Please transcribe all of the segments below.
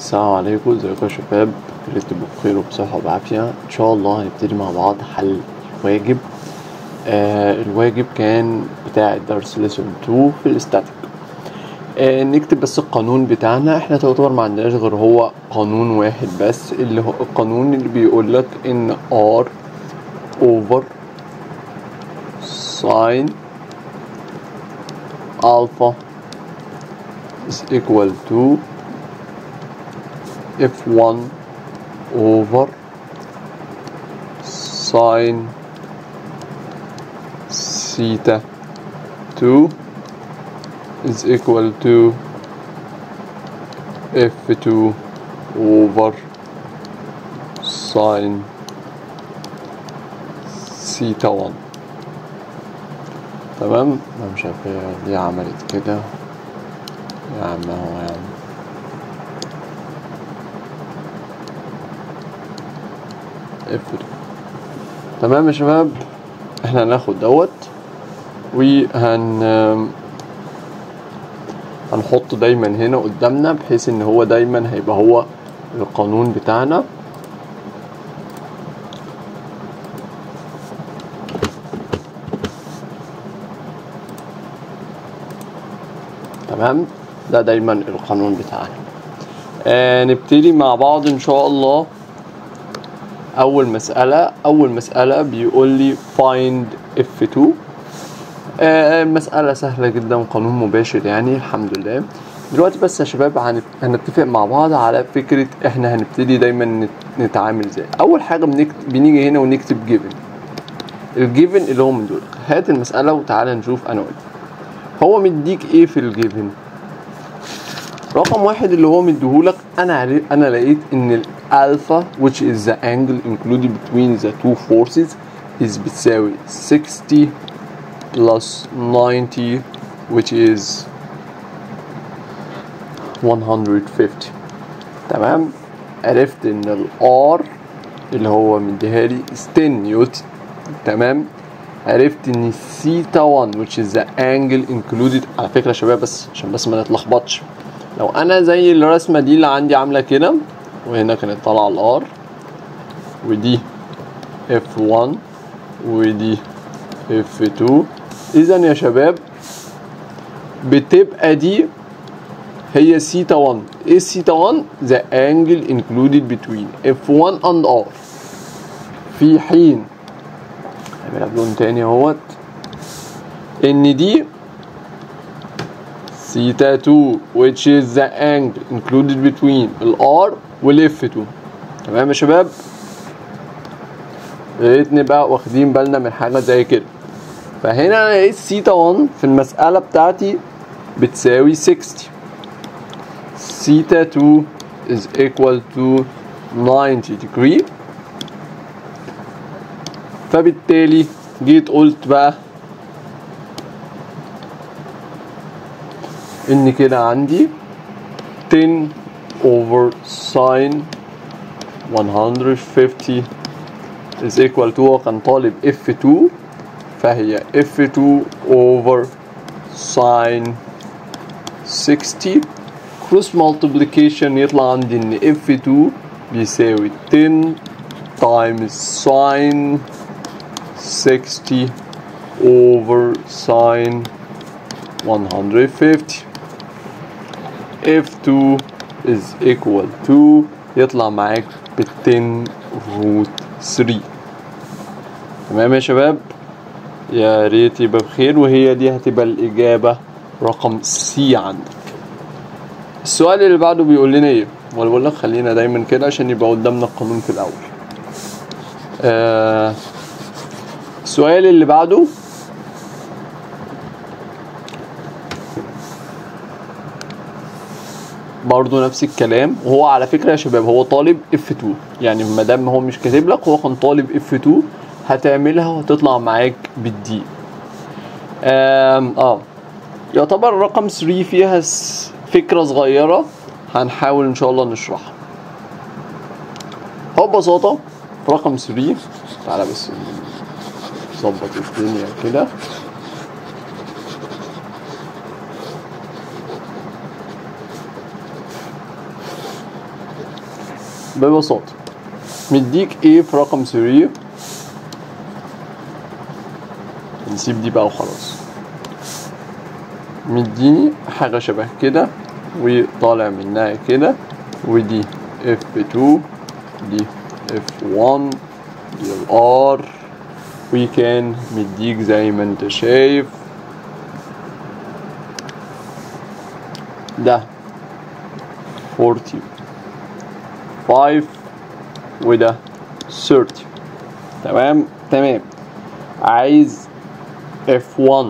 السلام عليكم ازيكم يا شباب؟ يا ريت تبقوا بخير وبصحة وبعافية إن شاء الله هنبتدي مع بعض حل واجب آه الواجب كان بتاع الدرس ليسون 2 في الاستاتيك. آه نكتب بس القانون بتاعنا. إحنا تعتبر ما عندناش غير هو قانون واحد بس اللي هو القانون اللي بيقول لك إن r over sin alpha is equal to f1 over sine theta 2 is equal to f2 over sine theta 1 تمام انا مش عارف هي ليه عملت كده يا عم هو يا عم اف تمام يا شباب؟ إحنا هناخد دوت وهن هنحطه دايما هنا قدامنا بحيث إن هو دايما هيبقى هو القانون بتاعنا. تمام؟ ده دايما القانون بتاعنا. آه نبتدي مع بعض إن شاء الله. أول مسألة أول مسألة بيقول لي find f2 آه مسألة سهلة جدا قانون مباشر يعني الحمد لله. دلوقتي بس يا شباب هن- هنتفق مع بعض على فكرة إحنا هنبتدي دايما نت- نتعامل إزاي. أول بنكتب بنيجي هنا ونكتب given. الجيفن اللي هو من دول. هات المسألة وتعالى نشوف أنا هو مديك إيه في ال given رقم واحد اللي هو مديهولك أنا. أنا لقيت إن ال alpha which is the angle included between the two forces is بتساوي 60 plus 90 which is 150 تمام؟ عرفت إن ال R اللي هو مديها لي 10 نيوتن تمام؟ عرفت إن سيتا 1 which is the angle included. على فكرة يا شباب بس عشان بس ما نتلخبطش. لو أنا زي الرسمه دي اللي عندي عاملة كده وهنا كانت طالعة ال R ودي F1 ودي F2 إذا يا شباب بتبقى دي هي سيتا 1 إيه سيتا 1 the angle included between F1 and R. في حين نعملها بلون تاني أهوت إن دي theta 2 which is the angle included between ال R وال F2 تمام يا شباب؟ يا ريت نبقى واخدين بالنا من حاجة زي كده. فهنا أنا لقيت theta 1 في المسألة بتاعتي بتساوي 60 theta 2 is equal to 90 degree. فبالتالي جيت قلت بقى ان كده عندي 10 over sine 150 is equal to هو كان طالب f2 فهي f2 over sine 60 cross multiplication يطلع عندي ان f2 بيساوي 10 times sine 60 over sine 150 f2 is equal to يطلع معاك ب 10 root 3 تمام يا شباب؟ يا ريت يبقى بخير وهي دي هتبقى الإجابة رقم سي عندك. السؤال اللي بعده بيقول لنا إيه؟ ولا بقول لك خلينا دايما كده عشان يبقى قدامنا القانون في الأول. آه السؤال اللي بعده برضه نفس الكلام. وهو على فكرة يا شباب هو طالب F2 يعني ما دام هو مش كاتب لك هو كان طالب F2 هتعملها وهتطلع معاك بالدي. آه. يعتبر رقم 3 فيها فكرة صغيرة. هنحاول إن شاء الله نشرحها. هو ببساطة رقم 3 تعالى بس نظبط الدنيا كده. ببساطة. مديك إيه في رقم 3 نسيب دي بقى وخلاص. مديني حاجة شبه كده وطالع منها كده ودي F2 دي F1 دي الار وكان مديك زي ما انت شايف. ده. 45 وده 30 تمام؟ تمام. عايز F1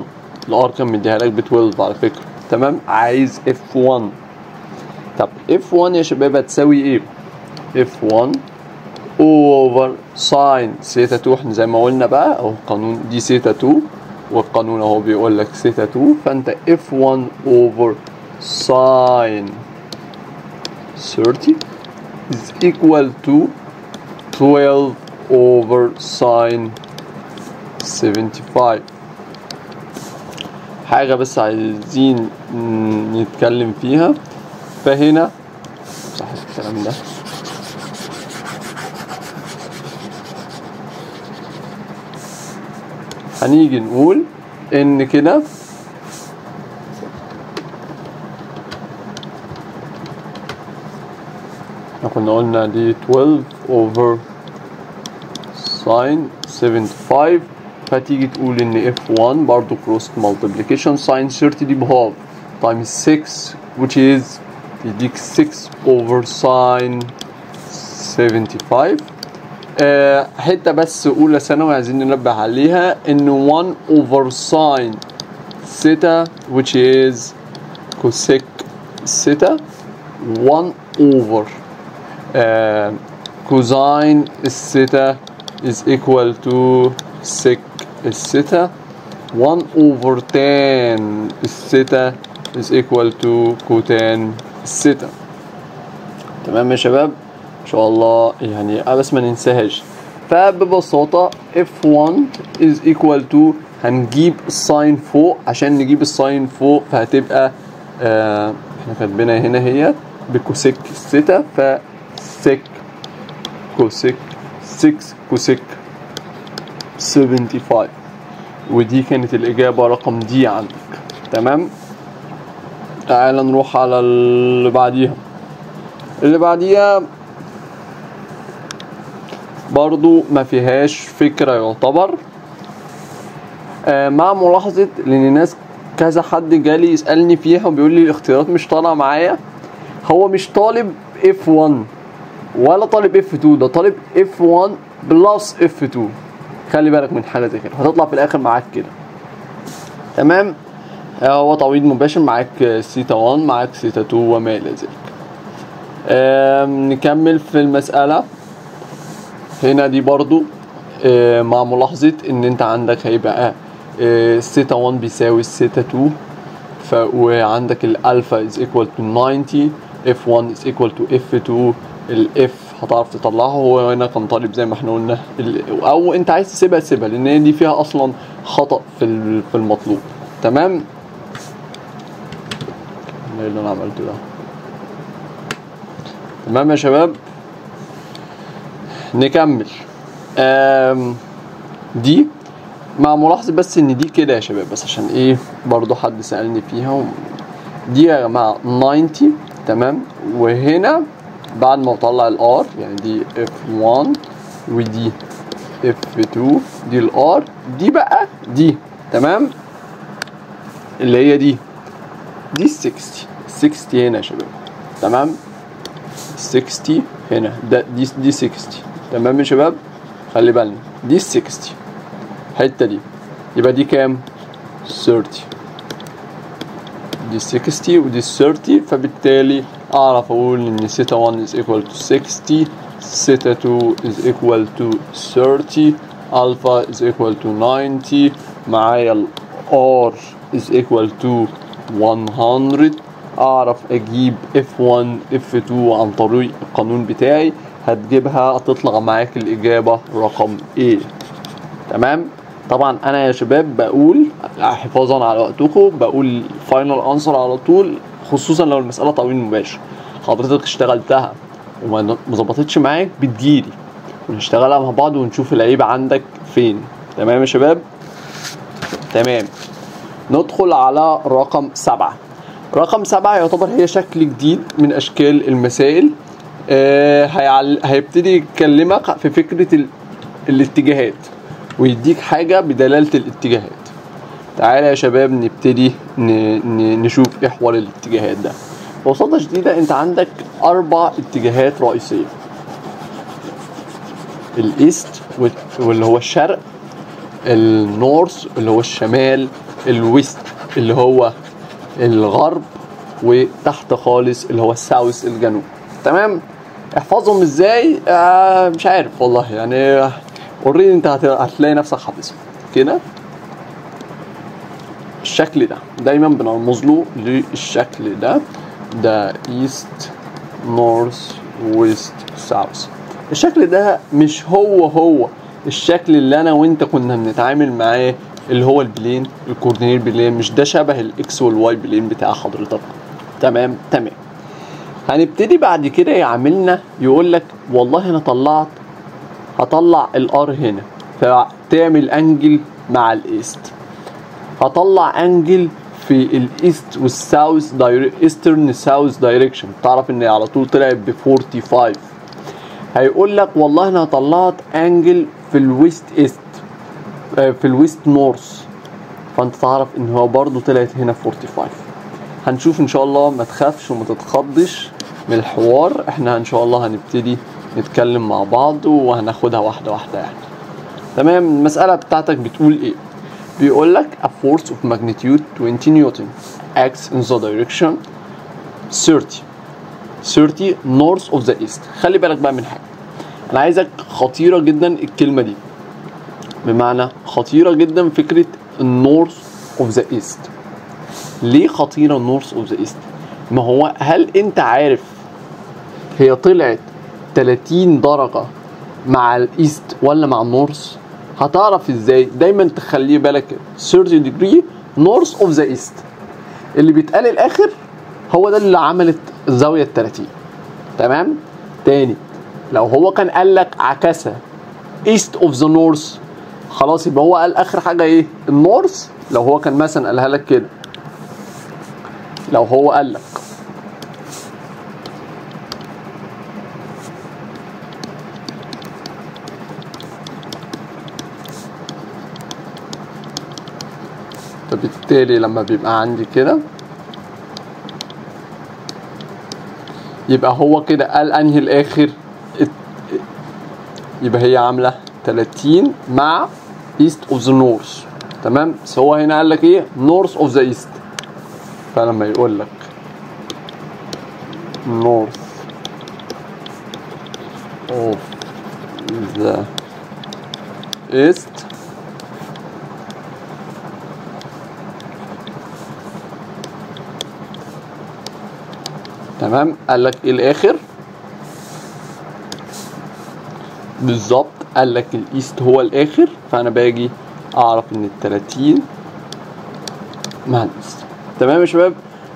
ال R كان مديها لك ب 12 على فكرة. تمام؟ عايز F1 طب F1 يا شباب هتساوي إيه؟ F1 over sine theta 2 إحنا زي ما قلنا بقى أهو قانون دي سيتا 2 والقانون أهو بيقول لك سيتا 2 فأنت F1 over sine 30 is equal to 12 over sine 75 حاجة بس عايزين نتكلم فيها. فهنا صح الكلام ده. هنيجي نقول إن كده كنا قلنا دي 12 over sin 75 فتيجي تقول ان f1 برضو cross multiplication sin 30 دي بهاف times 6 which is يديك 6 over sin 75 آه حتة بس أولى ثانوي عايزين ننبه عليها إن 1 over sin theta which is cosec theta 1 over Uh, cosine theta is equal to sec theta. 1 over tan theta is equal to cotan theta. تمام يا شباب؟ إن شاء الله يعني بس ما ننساهاش. فببساطة f1 is equal to هنجيب الساين فوق. عشان نجيب الساين فوق فهتبقى آه إحنا كاتبينها هنا هي بكوسيك ثيتا فسيك كوسيك 6 كوسيك 75 ودي كانت الإجابة رقم دي عندك. تمام؟ تعال نروح على اللي بعديها. اللي بعديها برضو ما فيهاش فكرة يعتبر. آه مع ملاحظة لأن ناس كذا حد جالي يسألني فيها وبيقول لي الاختيارات مش طالعة معايا. هو مش طالب F1 ولا طالب F2 ده طالب F1 plus F2 خلي بالك من حاجة زي كده. هتطلع في الآخر معاك كده. تمام؟ هو تعويض مباشر. معاك سيتا 1 معاك سيتا 2 وما إلى ذلك. نكمل في المسألة. هنا دي برضو مع ملاحظة إن أنت عندك هيبقى سيتا 1 بيساوي سيتا 2 ف وعندك ال alpha is equal to 90 f1 is equal to f2 ال F هتعرف تطلعها هو هنا كان طالب زي ما إحنا قلنا أو أنت عايز تسيبها تسيبها لأن دي فيها أصلا خطأ في في المطلوب. تمام؟ إيه اللي أنا عملته ده؟ تمام يا شباب؟ نكمل. دي مع ملاحظة بس إن دي كده يا شباب بس عشان إيه؟ برضو حد سألني فيها. دي يا جماعة 90 تمام؟ وهنا بعد ما اطلع الآر يعني دي F1 ودي F2 دي الآر دي بقى دي تمام؟ اللي هي دي دي 60 60 هنا يا شباب تمام؟ 60 هنا ده دي دي 60 تمام يا شباب؟ خلي بالنا دي 60 الحته دي يبقى دي كام؟ 30 دي 60 ودي 30 فبالتالي أعرف أقول إن سيتا 1 is equal to 60 سيتا 2 is equal to 30 alpha is equal to 90 معايا ال R is equal to 100 أعرف أجيب F1 F2 عن طريق القانون بتاعي هتجيبها هتطلع معاك الإجابة رقم A. تمام؟ طبعا أنا يا شباب بقول حفاظا على وقتكم بقول final answer على طول. خصوصا لو المسألة تعويض مباشر. حضرتك اشتغلتها وما ما ظبطتش معاك بتجيلي. ونشتغلها مع بعض ونشوف العيب عندك فين. تمام يا شباب؟ تمام. ندخل على رقم سبعة. رقم سبعة يعتبر هي شكل جديد من أشكال المسائل. آه هيعل... هيبتدي يكلمك في فكرة ال... الاتجاهات ويديك حاجة بدلالة الاتجاهات. تعالى يا شباب نبتدي. نشوف إيه حوار الاتجاهات ده. ببساطة شديدة أنت عندك أربع اتجاهات رئيسية. ال east واللي هو الشرق ال north اللي هو الشمال ال west اللي هو الغرب وتحت خالص اللي هو ال south الجنوب. تمام؟ احفظهم إزاي؟ آه مش عارف والله يعني already أنت هت- هتلاقي نفسك حافظهم. كده؟ الشكل ده. دايما بنرمز له للشكل ده. ده east north west south الشكل ده مش هو هو. الشكل اللي أنا وأنت كنا بنتعامل معاه اللي هو ال plane ال coordinate plane. مش ده شبه ال X وال Y plane بتاع حضرتك. تمام؟ تمام. هنبتدي بعد كده يعملنا يقول لك والله أنا طلعت هطلع ال R هنا. فتعمل angle مع ال east هطلع angle في ال east وال south eastern south direction تعرف إن على طول طلعت ب 45 هيقول لك والله أنا طلعت angle في الويست ايست آه، في الويست نورث فأنت تعرف إن هو برضو طلعت هنا 45 هنشوف إن شاء الله ما تخافش وما تتخضش من الحوار. إحنا إن شاء الله هنبتدي نتكلم مع بعض وهناخدها واحدة واحدة يعني. تمام؟ المسألة بتاعتك بتقول إيه؟ بيقول لك a force of magnitude 20 نيوتن acts in the direction 30 30 north of the east. خلي بالك بقى من حاجة. أنا عايزك خطيرة جدا الكلمة دي. بمعنى خطيرة جدا فكرة ال north of the east ليه خطيرة ال north of the east ما هو هل أنت عارف هي طلعت 30 درجة مع ال east ولا مع ال north؟ هتعرف إزاي دايما تخلي بالك 30 degree north of the east. اللي بيتقال الآخر هو ده اللي عملت الزاويه ال 30 تمام؟ تاني لو هو كان قال لك عكسه east of the north خلاص يبقى هو قال آخر حاجة إيه؟ ال north لو هو كان مثلا قالها لك كده. لو هو قال لك فبالتالي لما بيبقى عندي كده يبقى هو كده قال أنهي الآخر؟ يبقى هي عاملة 30 مع east of the north تمام؟ بس هو هنا قال لك إيه؟ north of the east فلما يقول لك north of the east تمام؟ قال لك إيه الآخر؟ بالظبط قال لك ال east هو الآخر فأنا باجي أعرف إن ال 30 مع ال east تمام يا شباب؟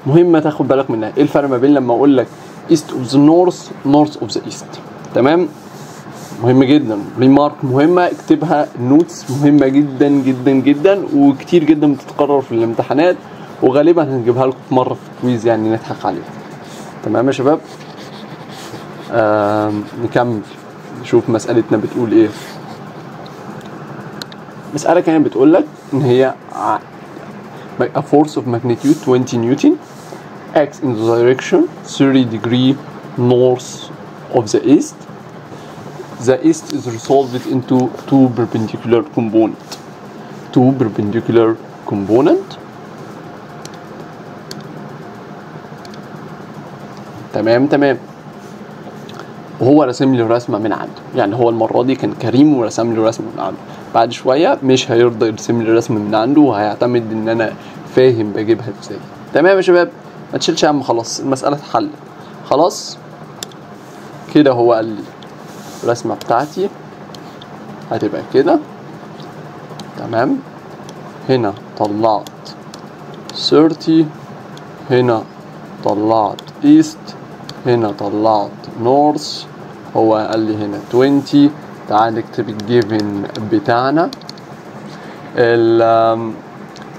مهمه تاخد بالك منها. إيه الفرق ما بين لما أقول لك east of the north north of the east؟ تمام؟ مهم جدا. remark مهمة اكتبها notes مهمة جدا جدا جدا وكتير جدا بتتكرر في الامتحانات وغالبا هنجيبها لكم مرة في quiz يعني نضحك عليها. تمام يا شباب نكمل نشوف مسألتنا بتقول إيه مسألة كانت بتقول لك ان هي a force of magnitude 20 newton acts in the direction 30 degree north of the east the east is resolved into two perpendicular component two perpendicular component تمام تمام. وهو رسم لي رسمه من عنده. يعني هو المرة دي كان كريم ورسم لي رسمه من عنده. بعد شوية مش هيرضى يرسم لي رسمه من عنده وهيعتمد إن أنا فاهم بجيبها إزاي. تمام يا شباب؟ ما تشيلش هم خلاص المسألة اتحلت. خلاص؟ كده هو قال لي الرسمة بتاعتي. هتبقى كده. تمام؟ هنا طلعت 30 هنا طلعت east هنا طلعت north هو قال لي هنا 20 تعال نكتب ال given بتاعنا.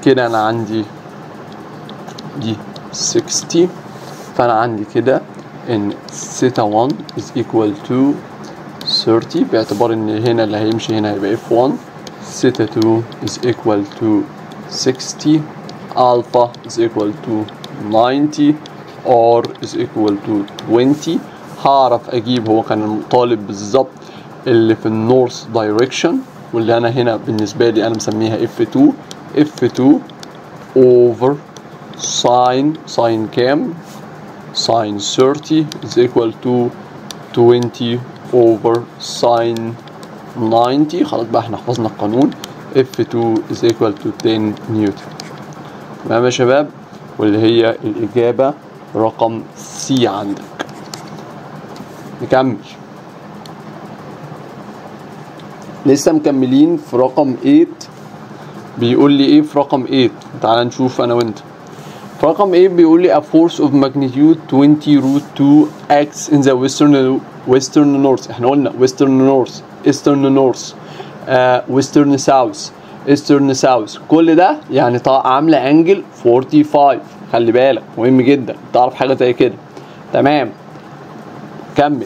كده أنا عندي دي 60 فأنا عندي كده إن سيتا 1 is equal to 30 باعتبار إن هنا اللي هيمشي هنا هيبقى F1 سيتا 2 is equal to 60 alpha is equal to 90 R is equal to 20 هعرف أجيب هو كان طالب بالظبط اللي في ال north direction واللي أنا هنا بالنسبة لي أنا مسميها F2 F2 over sine sine كام؟ sine 30 is equal to 20 over sine 90 خلاص بقى إحنا حفظنا القانون. F2 is equal to 10 نيوتن. تمام يا شباب؟ واللي هي الإجابة رقم C عندك نكمل لسه مكملين في رقم 8 بيقول لي إيه في رقم 8 تعال نشوف أنا وانت في رقم 8 بيقول لي a force of magnitude 20 root 2 acts in the western western north إحنا قلنا western north eastern north uh, western south eastern south كل ده يعني عامله angle 45 خلي بالك مهم جدا. تعرف حاجة زي كده؟ تمام. كمل.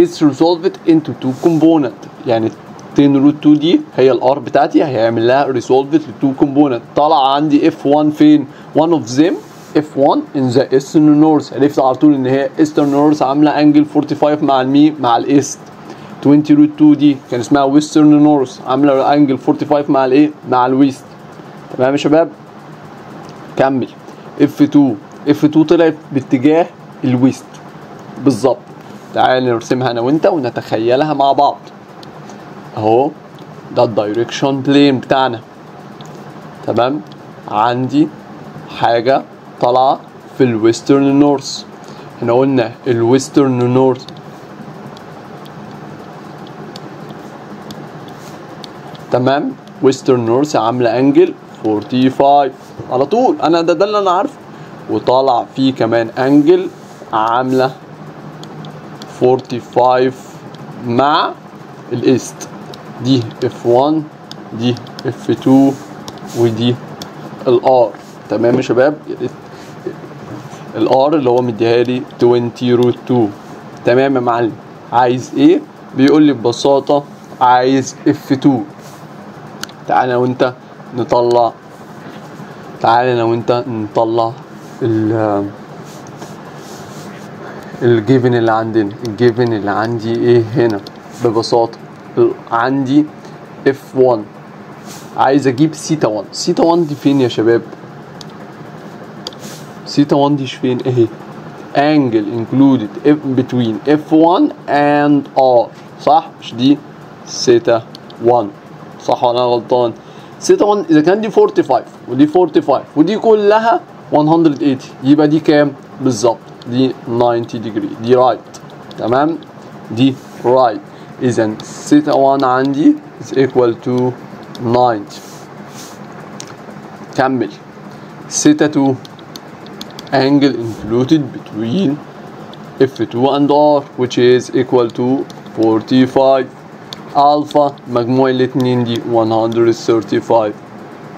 It's resolved into two component يعني 10 root 2 دي هي ال R بتاعتي هيعمل لها resolved ل 2 components طلع عندي F1 فين؟ One of them F1 in the eastern north. عرفت على طول إن هي eastern north عاملة angle 45 مع المي مع ال east 20 root 2 دي كان اسمها western north عاملة angle 45 مع الايه مع ال west تمام يا شباب؟ كمل. F2 F2 طلعت باتجاه ال west. بالظبط تعال نرسمها أنا وأنت ونتخيلها مع بعض. أهو ده ال direction plane بتاعنا. تمام؟ عندي حاجة طالعة في ال western north إحنا قلنا ال western north تمام؟ western north عاملة angle 45 على طول. أنا ده ده اللي أنا عارفه. وطالع فيه كمان angle عاملة 45 مع ال east. دي F1 دي F2 ودي ال R. تمام يا شباب؟ ال R اللي هو مديها لي 20 root 2 تمام يا معلم. عايز إيه؟ بيقول لي ببساطة عايز F2 تعالى أنا وأنت نطلع. تعالى أنا وانت نطلع ال ال given اللي عندنا. ال given اللي عندي إيه هنا؟ ببساطة. عندي F1 عايز أجيب سيتا 1 سيتا 1 دي فين يا شباب؟ سيتا 1 دي فين؟ اهي. Angle included. Between F1 and R. صح؟ مش دي. سيتا 1 صح ولا غلطان؟ سيتا 1 اذا كان دي 45 ودي 45 ودي كلها 180 يبقى دي كام بالظبط دي 90 degree دي رايت right. تمام دي رايت right. اذا سيتا 1 عندي is equal to 90 كمل سيتا 2 angle included between F2 and R which is equal to 45 alpha مجموع الاتنين دي 135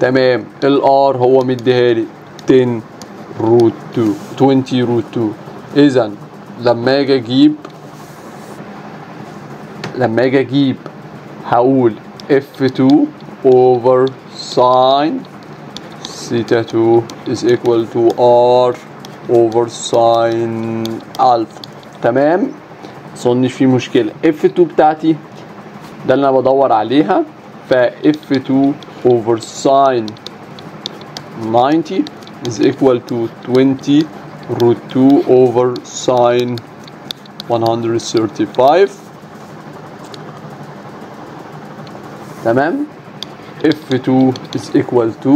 تمام. ال R هو مديهالي. 10 root 2 20 root 2 اذا لما أجي أجيب لما أجي أجيب هقول F2 over sine theta 2 is equal to R over sine alpha. تمام؟ مظنش في مشكلة. F2 بتاعتي ده اللي أنا بدور عليها. ف F2 over sine 90 is equal to 20 root 2 over sine 135 تمام؟ F2 is equal to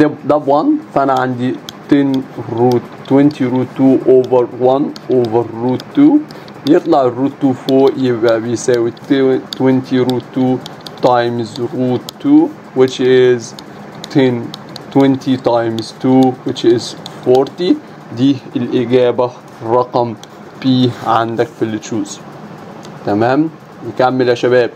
ده ده 1 فأنا عندي 10 root 20 root 2 over 1 over root 2 يطلع ال root 2 فوق يبقى بيساوي 20 root 2 times root 2 which is 10 20 times 2 which is 40 دي الإجابة رقم b عندك في اللي تشوز تمام؟ نكمل يا شباب.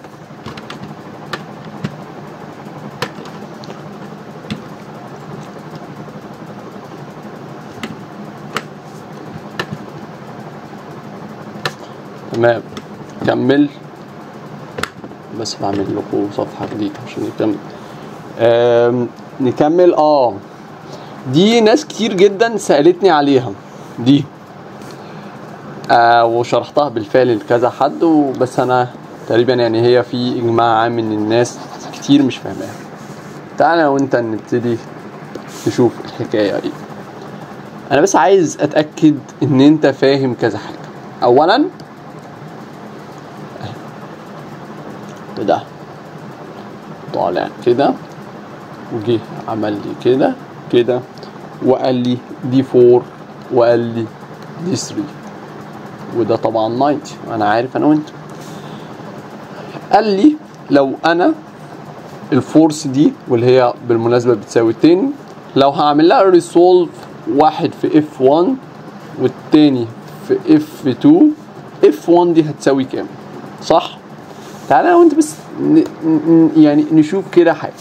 تمام كمل. بس بعمل لكم صفحة جديدة عشان نكمل نكمل. آه. دي ناس كتير جدا سألتني عليها. دي. آه وشرحتها بالفعل لكذا حد وبس أنا تقريبا يعني هي في إجماع عام ان الناس كتير مش فاهماها. تعالى وأنت نبتدي نشوف الحكاية إيه أنا بس عايز أتأكد إن أنت فاهم كذا حاجة. اولا ده طالع كده وجه عمل لي كده كده وقال لي دي 4 وقال لي دي 3 وده طبعا 90 أنا عارف أنا وأنت. قال لي لو أنا الفورس دي واللي هي بالمناسبة بتساوي 10 لو هعمل لها resolve واحد في F 1 والتاني في F 2 F 1 دي هتساوي كام؟ صح؟ تعالى أنا وأنت بس. يعني نشوف كده حاجة.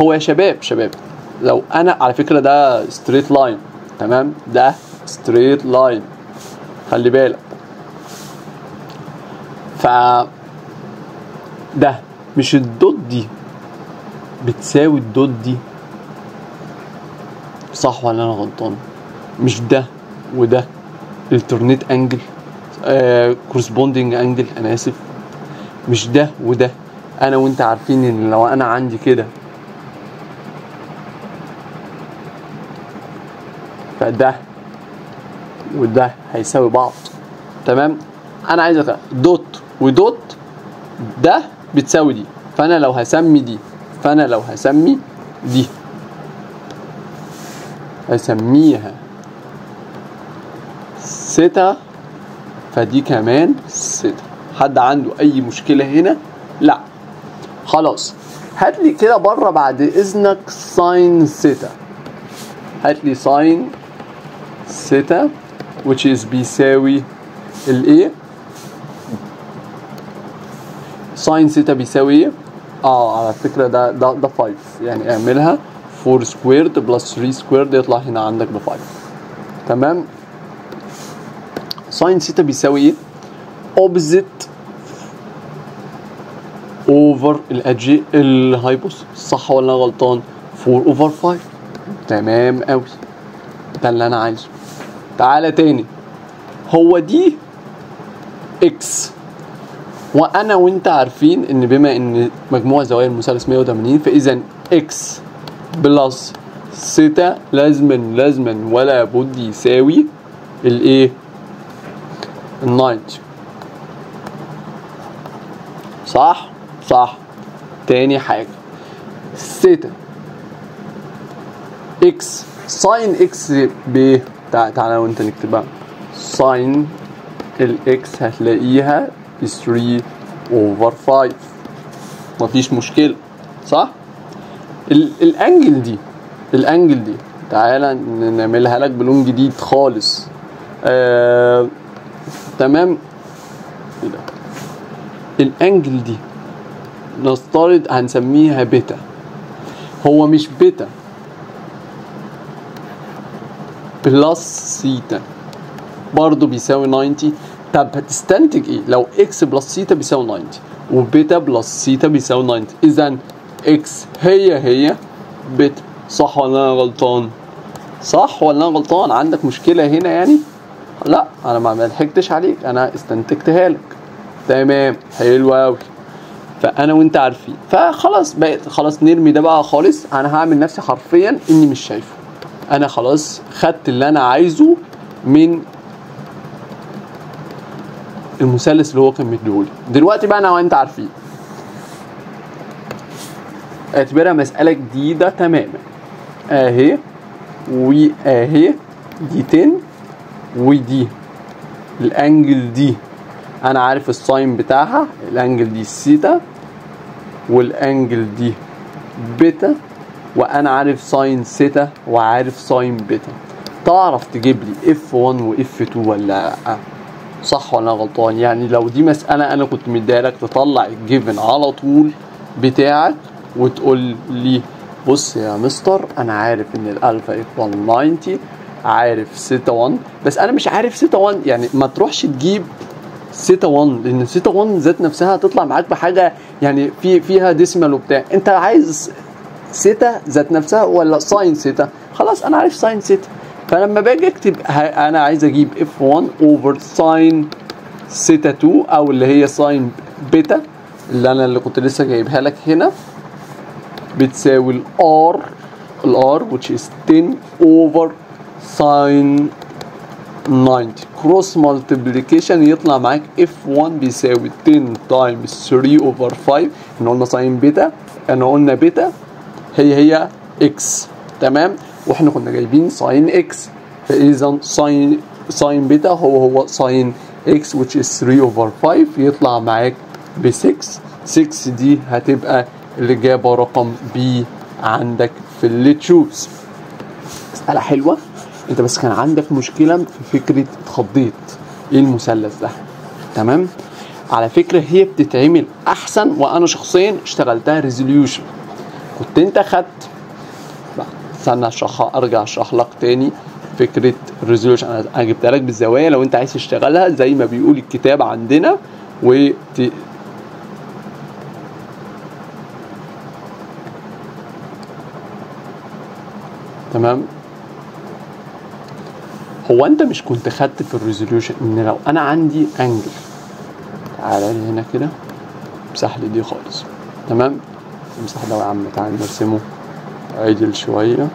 هو يا شباب شباب لو أنا على فكرة ده straight line تمام؟ ده straight line خلي بالك. ف ده مش ال dot دي. بتساوي ال dot دي. صح ولا أنا غلطان؟ مش ده وده. alternate angle corresponding angle أنا آسف. مش ده وده. أنا وأنت عارفين إن لو أنا عندي كده. فده وده هيساوي بعض. تمام؟ أنا عايز. dot و dot ده بتساوي دي. فأنا لو هسمي دي فأنا لو هسمي دي. هسميها ستة فدي كمان ستة حد عنده أي مشكلة هنا؟ لا. خلاص. هات لي كده بره بعد إذنك sine theta هات لي sine theta which is بيساوي الايه sine theta بيساوي إيه؟ آه على فكرة ده ده ده 5 يعني اعملها 4 squared plus 3 squared يطلع هنا عندك ب 5 تمام؟ sine theta بيساوي إيه؟ Opposite over ال adj ال hypotenuse صح ولا غلطان؟ 4 over 5 تمام قوي ده اللي أنا عايزه. تعالى تاني. هو دي x وأنا وأنت عارفين إن بما إن مجموع زوايا المثلث 180 فإذا x plus theta لازما لازما ولا بد يساوي الايه ال ninety صح؟ صح. تاني حاجة. theta x sine x ب. تع- تعالى وأنت نكتبها sine ال x هتلاقيها ب 3 over 5 مفيش مشكلة. صح؟ ال- ال angle دي. ال angle دي. تعالى نعملها لك بلون جديد خالص. آه... تمام. إيه ده؟ ال angle دي نفترض هنسميها بيتا. هو مش beta. plus theta. برضه بيساوي 90 طب هتستنتج إيه؟ لو x plus theta بيساوي 90 و beta plus theta بيساوي 90 اذا x هي هي بيتا. صح ولا أنا غلطان؟ صح ولا أنا غلطان؟ عندك مشكلة هنا يعني؟ لا أنا ما ضحكتش عليك. أنا استنتجتها لك. تمام حلو قوي فأنا وأنت عارفين. فخلاص بقيت خلاص نرمي ده بقى خالص. أنا هعمل نفسي حرفيا إني مش شايفه. أنا خلاص خدت اللي أنا عايزه من المثلث اللي هو كان مديهولي. دلوقتي بقى أنا وأنت عارفين. اعتبرها مسألة جديدة تماما. أهي وأهي دي 10 ودي. ال angle دي. أنا عارف ال sine بتاعها ال angle دي theta وال angle دي بيتا وأنا عارف sine theta وعارف sine beta تعرف تجيب لي F 1 و F 2 ولا لأ؟ صح ولا غلطان؟ يعني لو دي مسألة أنا كنت مديها لك تطلع ال given على طول بتاعك وتقول لي بص يا مستر أنا عارف إن ال alpha equal 90 عارف سيتا 1 بس أنا مش عارف سيتا 1 يعني ما تروحش تجيب سيتا 1 لأن سيتا 1 ذات نفسها هتطلع معاك بحاجة يعني في فيها decimal وبتاع. أنت عايز سيتا ذات نفسها ولا sine theta خلاص أنا عارف sine theta فلما باجي أكتب أنا عايز أجيب F 1 over sine سيتا 2 أو اللي هي sine beta اللي أنا اللي كنت لسه جايبها لك هنا. بتساوي ال R ال R which is 10 over sine 90 cross multiplication يطلع معاك F 1 بيساوي 10 times 3 over 5 إحنا قلنا sine beta إحنا قلنا بيتا هي هي X تمام؟ وإحنا كنا جايبين sine X فإذا sine sine beta هو هو sine X which is 3 over 5 يطلع معاك ب 6 6 دي هتبقى الإجابة رقم B عندك في اللي تشوز مسألة حلوة؟ انت بس كان عندك مشكلة في فكرة اتخضيت إيه المثلث ده؟ تمام؟ على فكرة هي بتتعمل أحسن وأنا شخصيا اشتغلتها resolution كنت أنت خدت استنى اشرحها أرجع أشرح لك تاني فكرة resolution أنا جبتها لك بالزوايا لو أنت عايز تشتغلها زي ما بيقول الكتاب عندنا وت... تمام؟ هو أنت مش كنت خدت في ال resolution إن لو أنا عندي angle تعالى لي هنا كده امسح لي دي خالص. تمام؟ امسح ده يا عم تعالى نرسمه عدل شوية.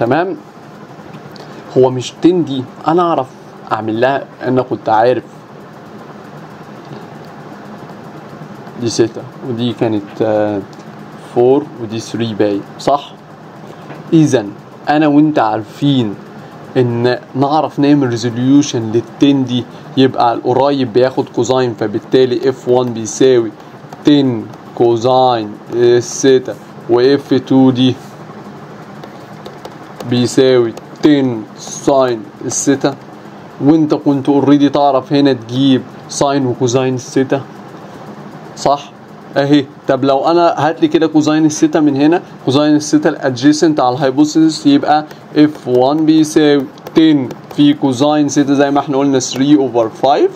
تمام؟ هو مش 10 دي أنا أعرف أعمل لها أنا كنت عارف. دي 6 ودي كانت 4 ودي 3 باي صح؟ اذا أنا وإنت عارفين إن نعرف نعمل resolution لل10 دي يبقى القريب بياخد cosine فبالتالي F 1 بيساوي 10 cosine ال theta و F 2 دي بيساوي 10 sine ال theta وإنت كنت already تعرف هنا تجيب sine و cosine ال theta صح؟ أهي. طب لو أنا هات لي كده cosine ال theta من هنا cosine ال theta ال adjacent على ال hypotenuse يبقى F 1 بيساوي 10 في cosine theta زي ما إحنا قلنا 3 over 5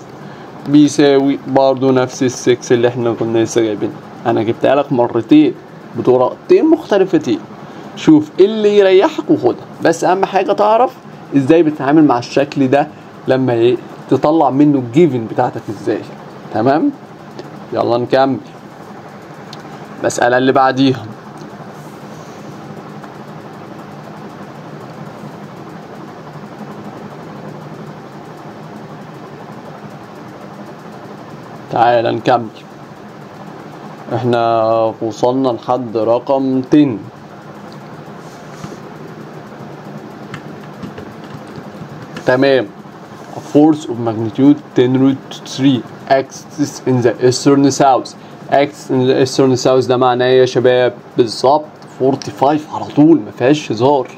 بيساوي برضو نفس ال 6 اللي إحنا كنا لسه جايبينها. أنا جبتها لك مرتين بطريقتين مختلفتين. شوف إيه اللي يريحك وخدها. بس أهم حاجة تعرف إزاي بتتعامل مع الشكل ده لما إيه تطلع منه ال given بتاعتك إزاي. تمام؟ يلا نكمل. المسألة اللي بعديها. تعال نكمل. إحنا وصلنا لحد رقم 10 تمام. A force of magnitude 10 root 3 acts in the eastern south. The eastern south ده معناه إيه يا شباب؟ بالظبط. 45 على طول ما فيهاش هزار.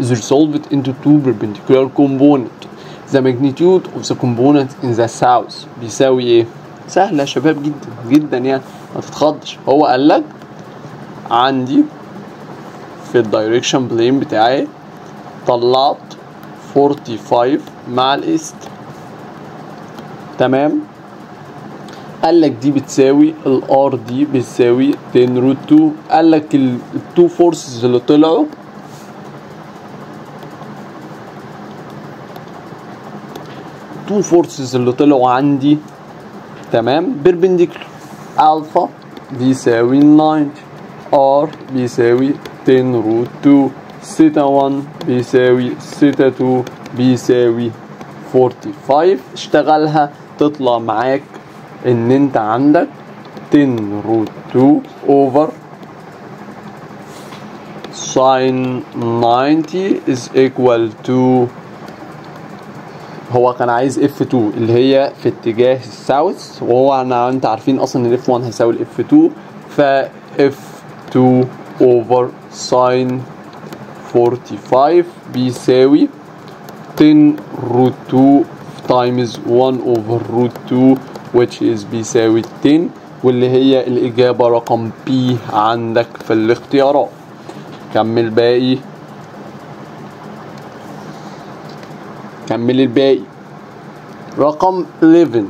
Is resolved into two perpendicular component the magnitude of the component in the south بيساوي إيه؟ سهلة يا شباب جدا جدا يعني. ما تتخضش. هو قال لك عندي في ال direction plane بتاعي طلعت 45 مع ال east تمام؟ قال لك دي بتساوي ال R دي بتساوي 10 root 2 قال لك ال two forces اللي طلعوا. two forces اللي طلعوا عندي. تمام؟ perpendicular alpha بيساوي 90 R بيساوي 10 root 2 سيتا 1 بيساوي سيتا 2 بيساوي 45 اشتغلها تطلع معاك إن أنت عندك 10 root 2 over sine 90 is equal to هو كان عايز F 2 اللي هي في اتجاه ال south وهو أنا انت عارفين أصلا إن ال F 1 هيساوي ال F 2 ف F 2 over sine 45 بيساوي 10 root 2 times 1 over root 2 which is بيساوي 10 واللي هي الإجابة رقم B عندك في الاختيارات كمل باقي كمل الباقي رقم 11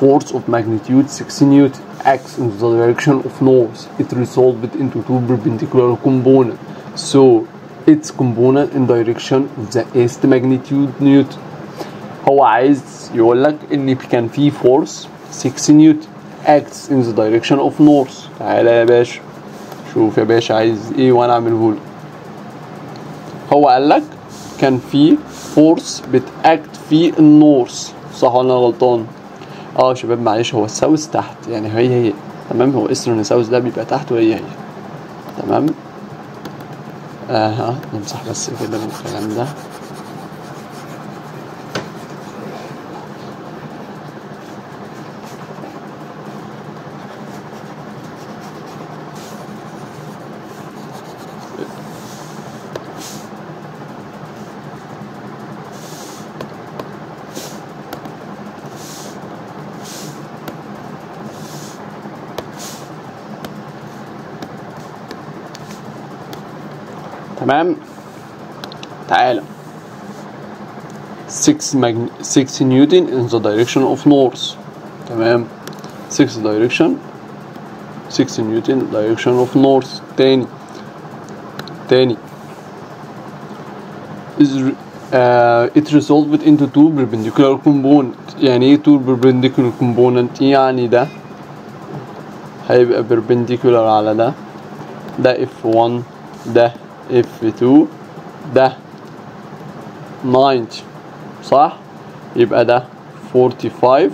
force of magnitude 6 newton acts in the direction of north it resolved into two perpendicular components so its component in direction of the east magnitude newton هو عايز يقول لك إن كان في فورس 6 نيوتن acts in the direction of north. تعالى يا باشا شوف يا باشا عايز إيه وأنا اعمله له هو قال لك كان في force بت act في ال north. صح ولا أنا غلطان؟ آه شباب معلش هو ال south تحت يعني هي هي تمام؟ هو eastern south ده بيبقى تحت وهي هي تمام؟ أها نمسح بس كده من الكلام ده. تمام تعالى 6 magn 6 نيوتن in the direction of north تمام 6 direction 6 نيوتن direction of north تاني تاني is uh, it resolved into two perpendicular component يعني ايه two perpendicular component يعني ده هيبقى perpendicular على ده ده F1 ده F2 ده 90 صح؟ يبقى ده 45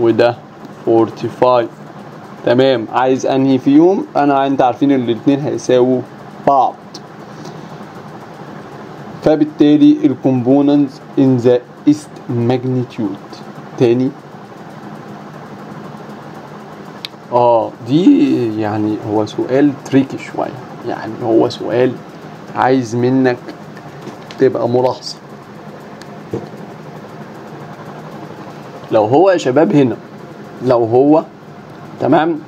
وده 45 تمام. عايز أنهي فيهم؟ أنا أنت عارفين إن الاتنين هيساووا بعض. فبالتالي الكومبوننتس in the east magnitude. تاني. آه دي يعني هو سؤال تريكي شوية. يعني هو سؤال عايز منك تبقى ملاحظة. لو هو يا شباب هنا لو هو تمام؟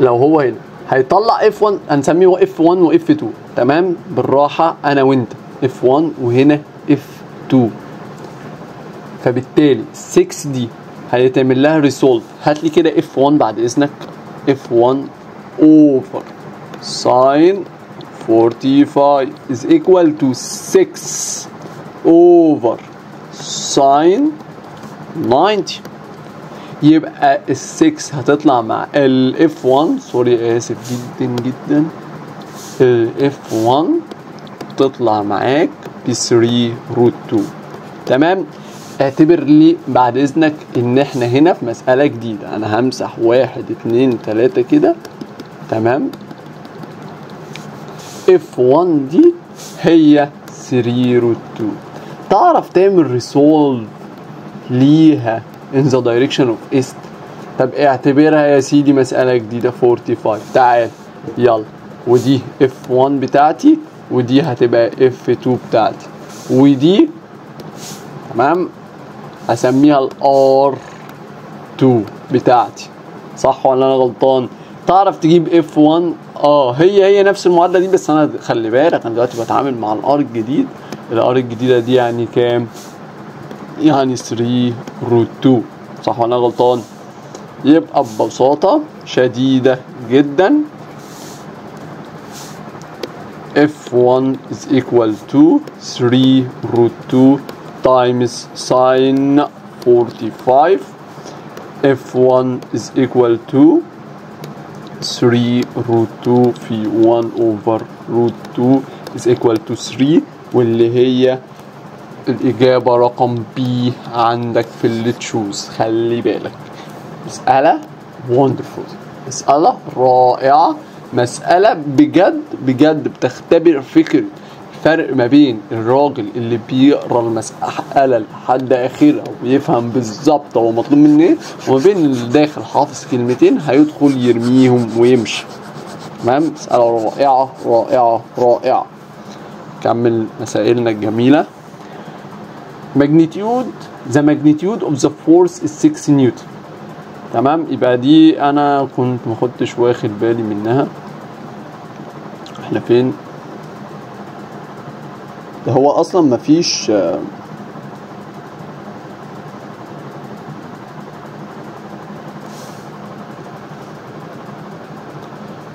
لو هو هنا هيطلع F1 هنسميه F1 و F2 تمام؟ بالراحة أنا وأنت F1 وهنا F2 فبالتالي 6 دي هيتعمل لها ريسولف هات لي كده F1 بعد إذنك. F1 over. Sine 45 is equal to 6 over sine 90 يبقى ال 6 هتطلع مع ال F1 سوري آسف جدا جدا. ال F1 تطلع معاك ب 3 root 2 تمام؟ اعتبر لي بعد إذنك إن إحنا هنا في مسألة جديدة. أنا همسح واحد اتنين تلاتة كده. تمام؟ F1 دي هي 3 root 2 تعرف تعمل resolve ليها in the direction of east طب اعتبرها يا سيدي مسألة جديدة 45 تعال يلا. ودي F1 بتاعتي ودي هتبقى F2 بتاعتي. ودي تمام؟ هسميها ال R2 بتاعتي. صح ولا أنا غلطان؟ تعرف تجيب F1 آه هي هي نفس المعادلة دي بس أنا خلي بالك أنا دلوقتي بتعامل مع ال R الجديد. ال R الجديدة دي يعني كام؟ يعني 3 روت 2 صح ولا غلطان؟ يبقى ببساطة شديدة جدا. F1 is equal to 3 root 2 times sine 45 F1 is equal to 3 root 2 في 1 over root 2 is equal to 3 واللي هي الإجابة رقم B عندك في اللي تشوز خلي بالك. مسألة wonderful. مسألة رائعة. مسألة بجد بجد بتختبر فكرة الفرق ما بين الراجل اللي بيقرأ المسألة لحد آخرها ويفهم بالظبط هو مطلوب منه إيه وما بين اللي داخل حافظ كلمتين هيدخل يرميهم ويمشي. تمام؟ مسألة رائعة رائعة رائعة. نكمل مسائلنا الجميلة. Magnitude the magnitude of the force is 6 نيوتن تمام؟ يبقى دي أنا كنت ما كنتش واخد بالي منها. إحنا فين؟ هو أصلا مفيش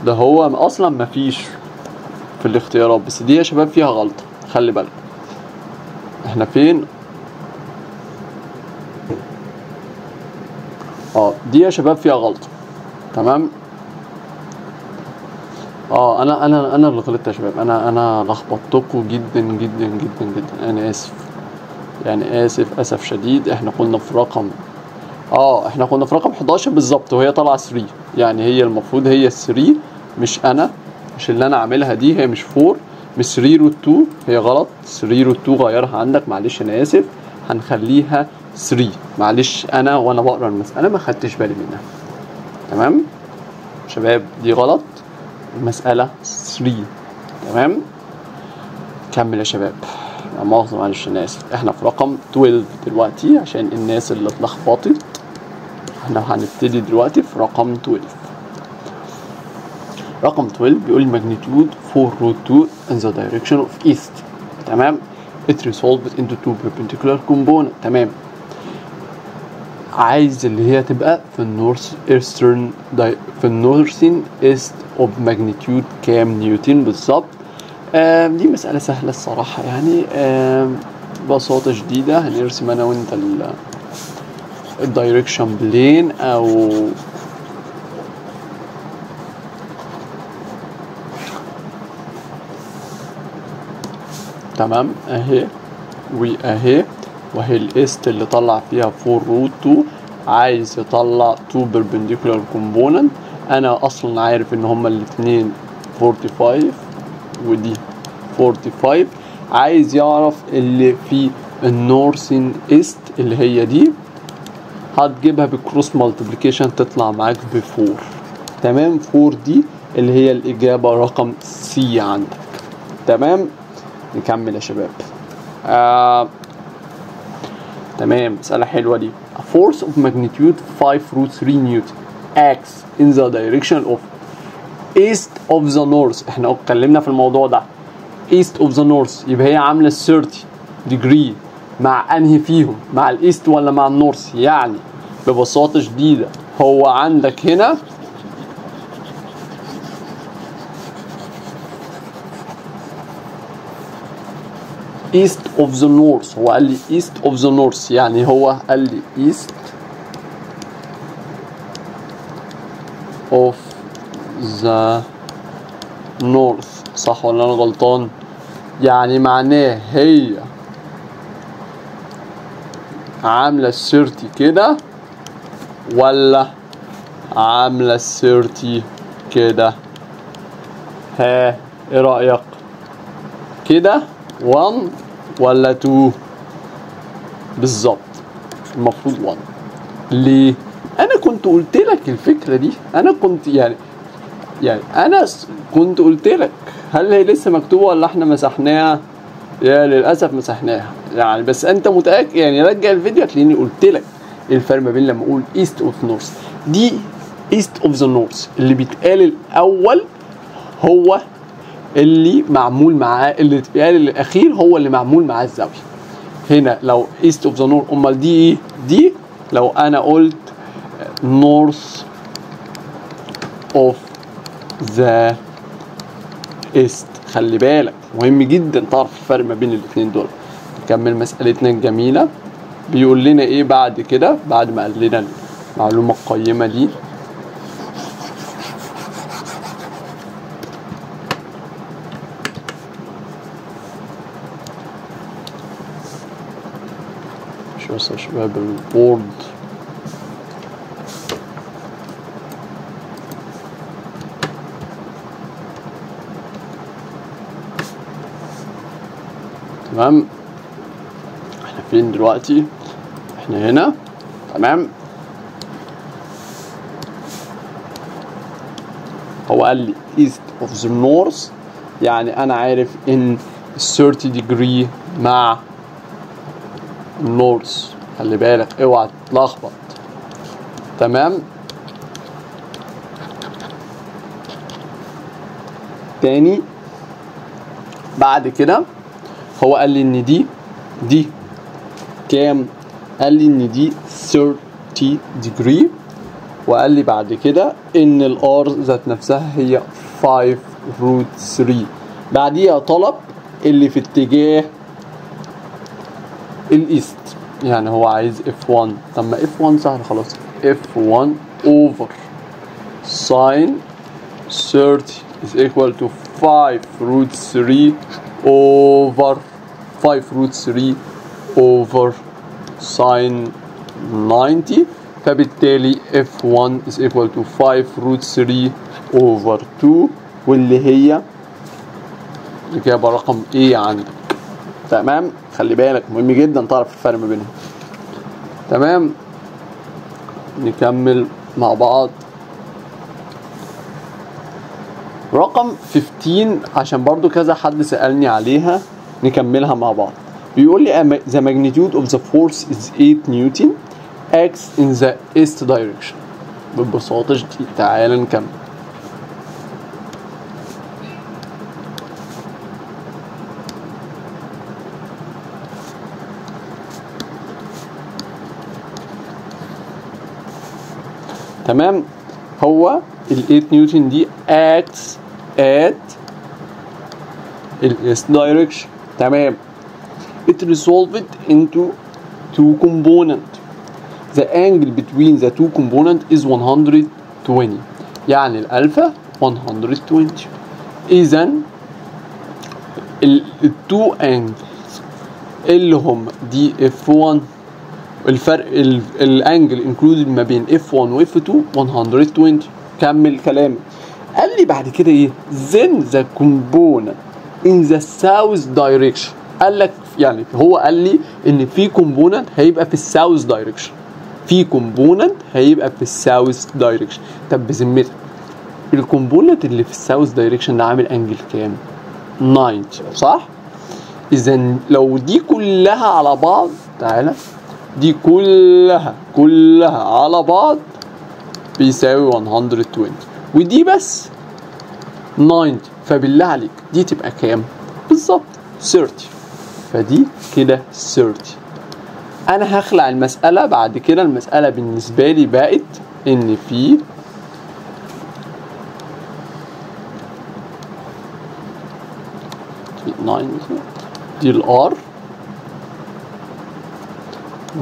ده هو أصلا مفيش في الاختيارات بس دي يا شباب فيها غلطة. خلي بالك. إحنا فين؟ آه دي يا شباب فيها غلطة. تمام؟ آه أنا أنا أنا اللي غلطت يا شباب. أنا أنا لخبطتكم جدا جدا جدا جدا. أنا آسف. يعني آسف أسف شديد. إحنا كنا في رقم آه إحنا كنا في رقم 11 بالظبط وهي طالعة 3 يعني هي المفروض هي 3 مش أنا. مش اللي أنا عاملها دي هي مش 4 مش 3 root 2 هي غلط. 3 root 2 غيرها عندك. معلش أنا آسف. هنخليها 3 معلش أنا وأنا بقرأ المسألة ما خدتش بالي منها. تمام؟ شباب دي غلط. المساله 3 تمام؟ كمل يا شباب. مؤاخذة معلش أنا اسف إحنا في رقم 12 دلوقتي عشان الناس اللي اتلخبطت. إحنا هنبتدي دلوقتي في رقم 12 رقم 12 بيقول magnitude 4 root 2 in the direction of east. تمام؟ It resolved into two perpendicular component تمام. عايز اللي هي تبقى في ال northeastern في ال northeast of magnitude كام نيوتن بالظبط. دي مسألة سهلة الصراحة يعني. ببساطة شديدة هنرسم أنا وأنت ال ال direction plane أو تمام أهي وأهي وهي ال east اللي طلع فيها 4 root 2 عايز يطلع 2 perpendicular component. أنا أصلا عارف إن هما الاتنين 45 ودي 45 عايز يعرف اللي في ال northeast اللي هي دي هتجيبها ب cross multiplication تطلع معاك ب 4 تمام؟ 4 دي اللي هي الإجابة رقم C عندك. تمام؟ نكمل يا شباب. آه. تمام مسألة حلوة دي. A force of magnitude 5 root 3 نيوتن acts in the direction of east of the north. إحنا اتكلمنا في الموضوع ده. East of the north. يبقى هي عاملة 30 degree مع أنهي فيهم؟ مع الايست ولا مع النورث يعني ببساطة شديدة هو عندك هنا east of the north. هو قال لي east of the north. يعني هو قال لي east of the north. صح ولا أنا غلطان؟ يعني معناه هي عاملة السيرتي كده ولا عاملة السيرتي كده؟ ها إيه رأيك؟ كده؟ 1 ولا 2 بالظبط المفروض 1 ليه؟ أنا كنت قلت لك الفكرة دي. أنا كنت يعني يعني أنا كنت قلت لك هل هي لسه مكتوبة ولا إحنا مسحناها؟ يا للأسف مسحناها. يعني بس أنت متأكد؟ يعني رجع الفيديو هتلاقيني قلت لك الفرق ما بين لما أقول east of north دي east of the north اللي بيتقال الأول هو اللي معمول معاه اللي الاخير هو اللي معمول معاه الزاويه هنا لو east of the north أمال دي إيه دي؟ لو أنا قلت north of the east خلي بالك مهم جدا تعرف الفرق ما بين الاثنين دول. نكمل مسألتنا الجميلة. بيقول لنا إيه بعد كده؟ بعد ما قال لنا المعلومة القيمة دي. شباب البورد تمام. إحنا فين دلوقتي؟ إحنا هنا. تمام. هو قال لي east of the north. يعني أنا عارف ان 30 degree مع النورث خلي بالك اوعى تتلخبط تمام؟ تاني. بعد كده هو قال لي إن دي دي كام؟ قال لي إن دي 30 degree وقال لي بعد كده إن ال R ذات نفسها هي 5 root 3 بعديها طلب اللي في اتجاه ال east. يعني هو عايز F 1 طب ما F 1 سهل خلاص. F 1 over sine 30 is equal to 5 root 3 over 5 root 3 over sine 90 فبالتالي F 1 is equal to 5 root 3 over 2 واللي هي؟ الإجابة رقم إيه عندك. تمام؟ خلي بالك مهم جدا تعرف الفرق ما بينهم. تمام؟ نكمل مع بعض. رقم 15 عشان برضو كذا حد سألني عليها نكملها مع بعض. بيقول لي the magnitude of the force is 8 newton acts in the east direction. ببساطة شديدة تعال نكمل. تمام هو ال 8 نيوتن دي acts at ال S direction تمام it resolved into two component the angle between the two component is 120 يعني الألفا 120 إذا ال two angles اللي هم دي F1 الفرق ال- ال angle included ما بين F1 و F2 120 كمل كلامي. قال لي بعد كده إيه؟ Then the component in the south direction. قال لك يعني هو قال لي إن في component هيبقى في ال south direction في component هيبقى في ال south direction طب بذمتك ال component اللي في ال south direction ده عامل angle كام؟ 90 صح؟ اذا لو دي كلها على بعض تعالى. دي كلها كلها على بعض بيساوي 120 ودي بس 90 فبالله عليك دي تبقى كام؟ بالظبط 30 فدي كده 30 أنا هخلع المسألة بعد كده المسألة بالنسبة لي بقت إن في في 90 دي ال R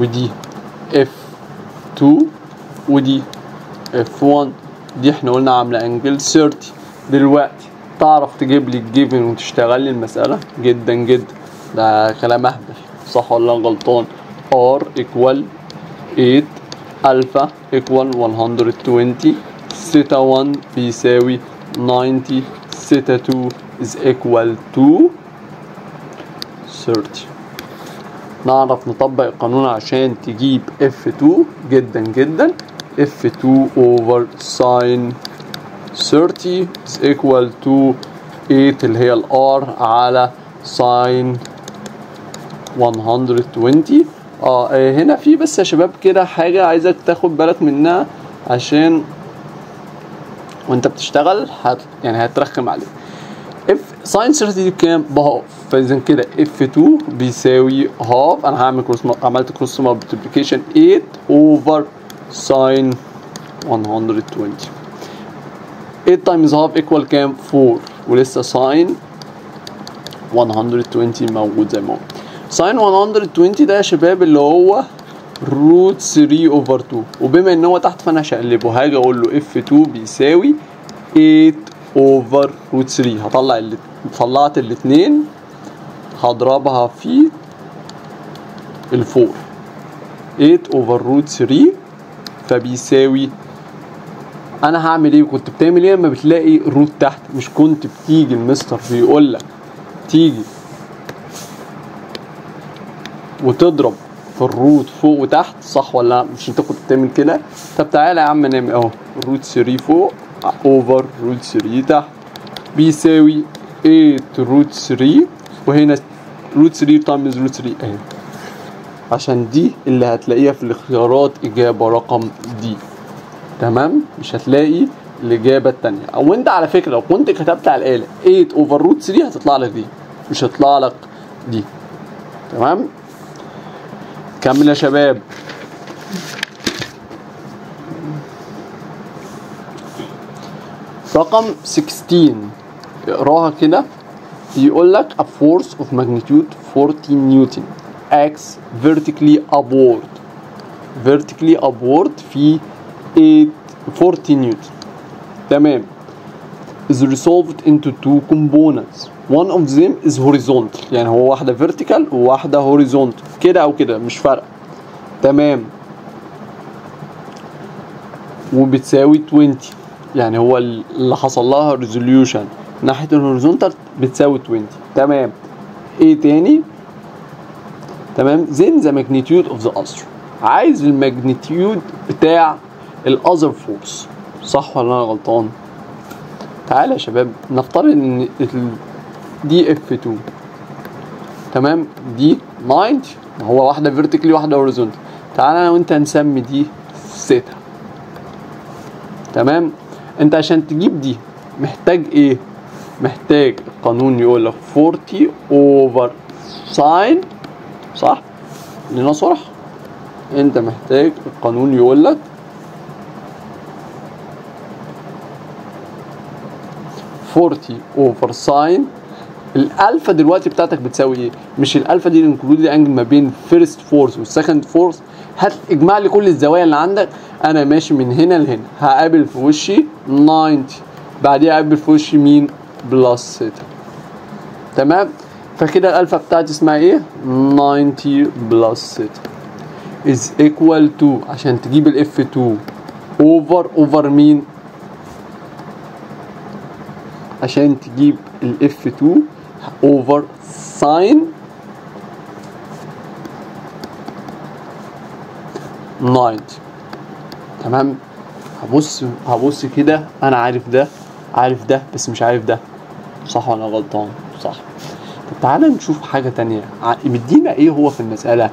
ودي F2 ودي F1 دي إحنا قلنا عاملة angle 30 دلوقتي تعرف تجيب لي ال given وتشتغل لي المسألة؟ جدا جدا. ده كلام أهبل. صح ولا أنا غلطان؟ R equal 8 alpha equal 120 سيتا 1 بيساوي 90 سيتا 2 is equal to 30 نعرف نطبق القانون عشان تجيب F2 جدا جدا. F2 over sin 30 is equal to 8 اللي هي ال R على sin 120 آه آه، هنا في بس يا شباب كده حاجة عايزك تاخد بالك منها عشان وانت بتشتغل هت يعني هترخم عليك. F sine 30 دي بكام؟ ب half فاذا كده إف 2 بيساوي هاف. أنا هعمل cross عملت cross multiplication 8 over sine 120 8 times half equal كام؟ 4 ولسه sine 120 موجود زي ما هو. sine 120 ده يا شباب اللي هو root 3 over 2 وبما إن هو تحت فأنا هشقلبه. هاجي أقول له F 2 بيساوي 8 over root 3 هطلع اللي طلعت الاثنين هضربها في ال four 8 over root 3 فبيساوي أنا هعمل إيه؟ كنت بتعمل إيه؟ لما بتلاقي ال root تحت. مش كنت بتيجي المستر بيقول لك تيجي وتضرب في ال root فوق وتحت صح ولا لأ؟ مش أنت كنت بتعمل كده؟ طب تعالى يا عم نعمل أهو. root 3 فوق. over root 3 تحت بيساوي 8 root 3 وهنا root 3 times root 3 اهي عشان دي اللي هتلاقيها في الاختيارات إجابة رقم D تمام؟ مش هتلاقي الإجابة التانية. أو أنت على فكرة لو كنت كتبت على الآلة 8 over root 3 هتطلع لك دي مش هتطلع لك دي تمام؟ كمل يا شباب. رقم 16 اقراها كده يقول لك a force of magnitude 40 نيوتن acts vertically upward vertically upward في 8 40 نيوتن تمام is resolved into two components one of them is horizontal يعني هو واحدة vertical وواحدة horizontal كده أو كده مش فارقة تمام وبتساوي 20 يعني هو اللي حصل لها resolution. ناحية ال horizontal بتساوي 20 تمام. إيه تاني؟ تمام. Then the magnitude of the other. عايز ال magnitude بتاع ال other force صح ولا أنا غلطان؟ تعالى يا شباب نفترض إن دي F 2 تمام. دي 90 ما هو واحدة vertically واحدة horizontal تعالى أنا وأنت نسمي دي سيتا تمام. انت عشان تجيب دي محتاج إيه؟ محتاج القانون يقول لك 40 over sine صح؟ لنا صرح. انت محتاج القانون يقول لك 40 over sine. الالفا دلوقتي بتاعتك بتساوي إيه؟ مش الالفا دي ال included angle ما بين first force وال second force هات اجمع لي كل الزوايا اللي عندك. أنا ماشي من هنا لهنا. هقابل في وشي 90 بعديها أقابل في وشي مين؟ plus theta. تمام؟ فكده الالفا بتاعتي اسمها إيه؟ 90 plus theta is equal to عشان تجيب ال F 2 over over مين؟ عشان تجيب ال F 2 over sine 90 تمام؟ هبص هبص كده. أنا عارف ده عارف ده بس مش عارف ده. صح ولا غلطان؟ صح. طب تعالى نشوف حاجة تانية. مدينا إيه هو في المسألة؟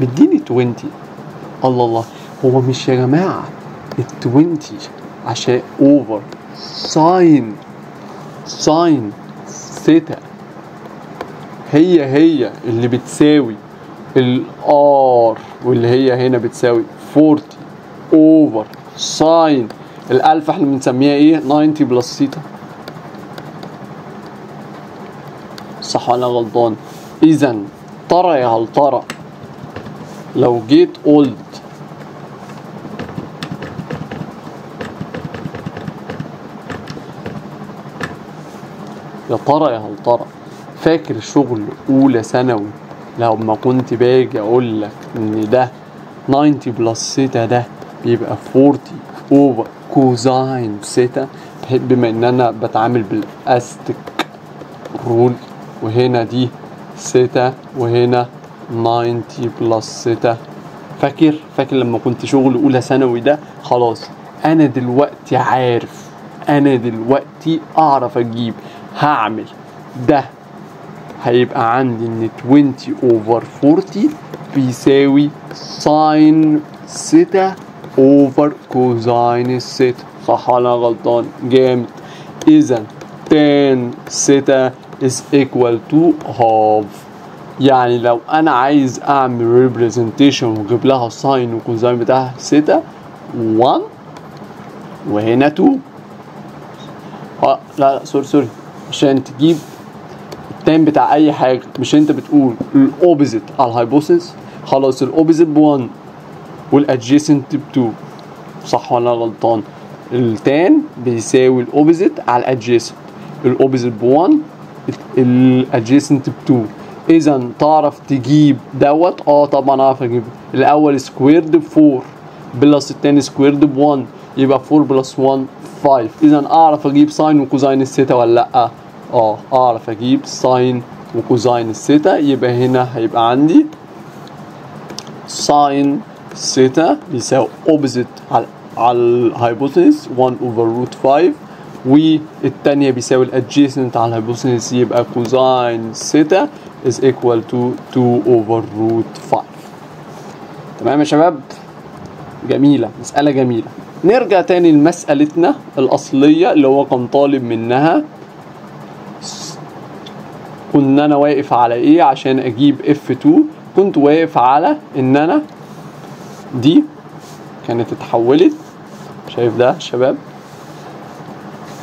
مديني 20 الله الله. هو مش يا جماعة ال 20 عشان اوفر ساين. ساين. ثيتا. هي هي اللي بتساوي. الآر واللي هي هنا بتساوي 40 over sine. ال alpha إحنا بنسميها إيه؟ 90 plus theta صح ولا غلطان؟ اذا ترى يا هل ترى لو جيت قلت يا ترى يا هل ترى فاكر شغل أولى ثانوي؟ لما كنت باجي أقول لك إن ده 90 plus theta ده بيبقى 40 over cosine theta بما إن أنا بتعامل بال ASTC rule وهنا دي ثيتا وهنا 90 plus theta فاكر؟ فاكر لما كنت شغل أولى ثانوي ده؟ خلاص أنا دلوقتي عارف أنا دلوقتي أعرف أجيب هعمل ده. هيبقى عندي إن 20 over 40 بيساوي sine theta over cosine theta صح ولا غلطان؟ جامد. إذا tan theta is equal to half. يعني لو أنا عايز أعمل representation وأجيب لها sine و cosine بتاعها ثيتا 1 وهنا 2 آه لا لا sorry sorry عشان تجيب ال tan بتاع أي حاجة. مش أنت بتقول ال opposite على ال hypotenuse خلاص الاوبزيت ب 1 وال adjacent ب 2 صح ولا غلطان؟ ال tan بيساوي ال opposite على ال adjacent ال opposite ب 1 ال adjacent ب 2 إذا تعرف تجيب دوت؟ آه طبعا أعرف أجيب. الأول squared ب 4 plus التاني squared ب 1 يبقى 4 plus 1 5 إذا أعرف أجيب sine و cosine ال theta ولا لأ؟ آه اعرف أجيب sine و cosine ال theta يبقى هنا هيبقى عندي sine theta بيساوي opposite على على ال hypotenuse 1 over root 5 والتانية بيساوي ال adjacent على ال hypotenuse يبقى cosine theta is equal to 2 over root 5 تمام يا شباب؟ جميلة مسألة جميلة. نرجع تاني لمسألتنا الأصلية اللي هو كان طالب منها. كنا أنا واقف على إيه عشان أجيب F2 كنت واقف على إن أنا دي كانت اتحولت. شايف ده شباب؟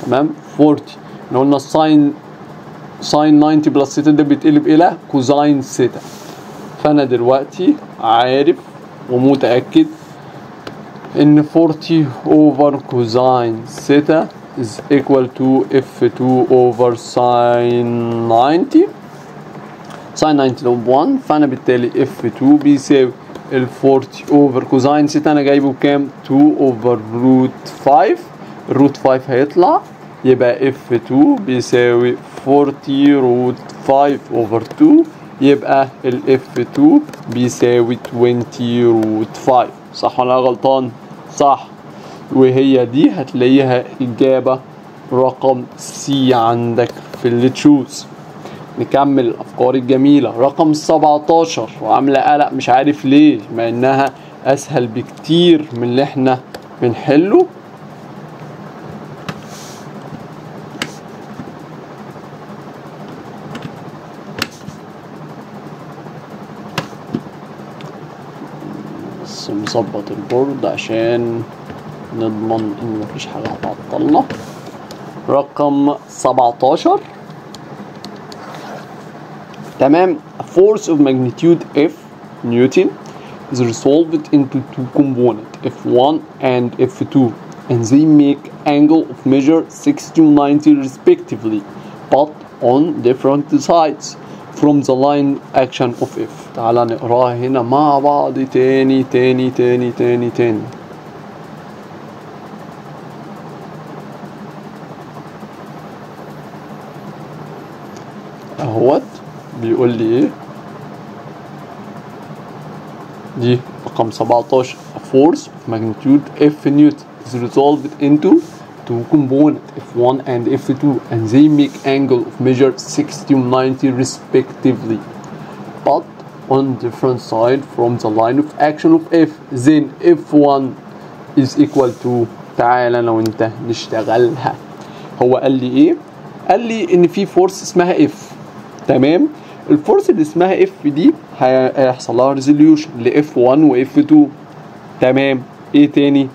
تمام؟ 40 إحنا قلنا ال sine sine 90 plus theta ده بيتقلب إلى cosine theta فأنا دلوقتي عارف ومتأكد إن 40 over cosine theta is equal to f2 over sine 90 sine 90 لو ب 1 فانا بالتالي f2 بيساوي ال 40 over cosine. Theta أنا جايبه بكام 2 over root 5 ال root 5 هيطلع يبقى f2 بيساوي 40 root 5 over 2 يبقى ال f2 بيساوي 20 root 5 صح ولا غلطان صح وهي دي هتلاقيها إجابة رقم C عندك في اللي تشوز. نكمل الأفكار الجميلة. رقم 17 وعاملة قلق مش عارف ليه مع إنها أسهل بكتير من اللي إحنا بنحله. بس نظبط البورد عشان نضمن ان مفيش حاجة هتعطلنا رقم 17 تمام a force of magnitude F Newton is resolved into two components F1 and F2 and they make angle of measure 60 to 90 respectively but on different sides from the line action of F تعالى نقراها هنا مع بعض تاني تاني تاني تاني تاني اهوت بيقول لي إيه دي رقم 17 a force of magnitude F Newton is resolved into two components F1 and F2 and they make angle of measure 60 to 90 respectively but on different side from the line of action of F then F1 is equal to تعالى أنا وانت نشتغلها هو قال لي إيه قال لي ان في force اسمها F تمام؟ ال force اللي اسمها F دي هي- هيحصل لها resolution ل F 1 و F 2 تمام؟ إيه تاني؟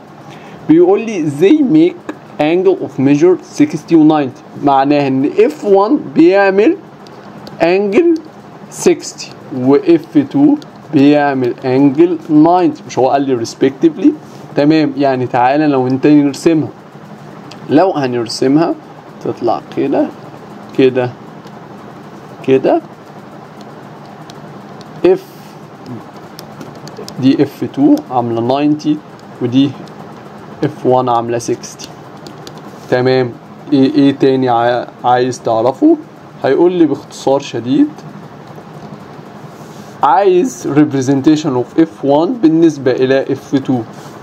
بيقول لي they make angle of measure 60 و 90 معناها إن F 1 بيعمل angle 60 و F 2 بيعمل angle 90 مش هو قال لي respectively تمام؟ يعني تعالى لو انت نرسمها. لو هنرسمها تطلع كده كده. كده. F دي F 2 عاملة 90 ودي F 1 عاملة 60 تمام. إيه إيه تاني عا- عايز تعرفه؟ هيقول لي باختصار شديد. عايز representation of f1 بالنسبة إلى f2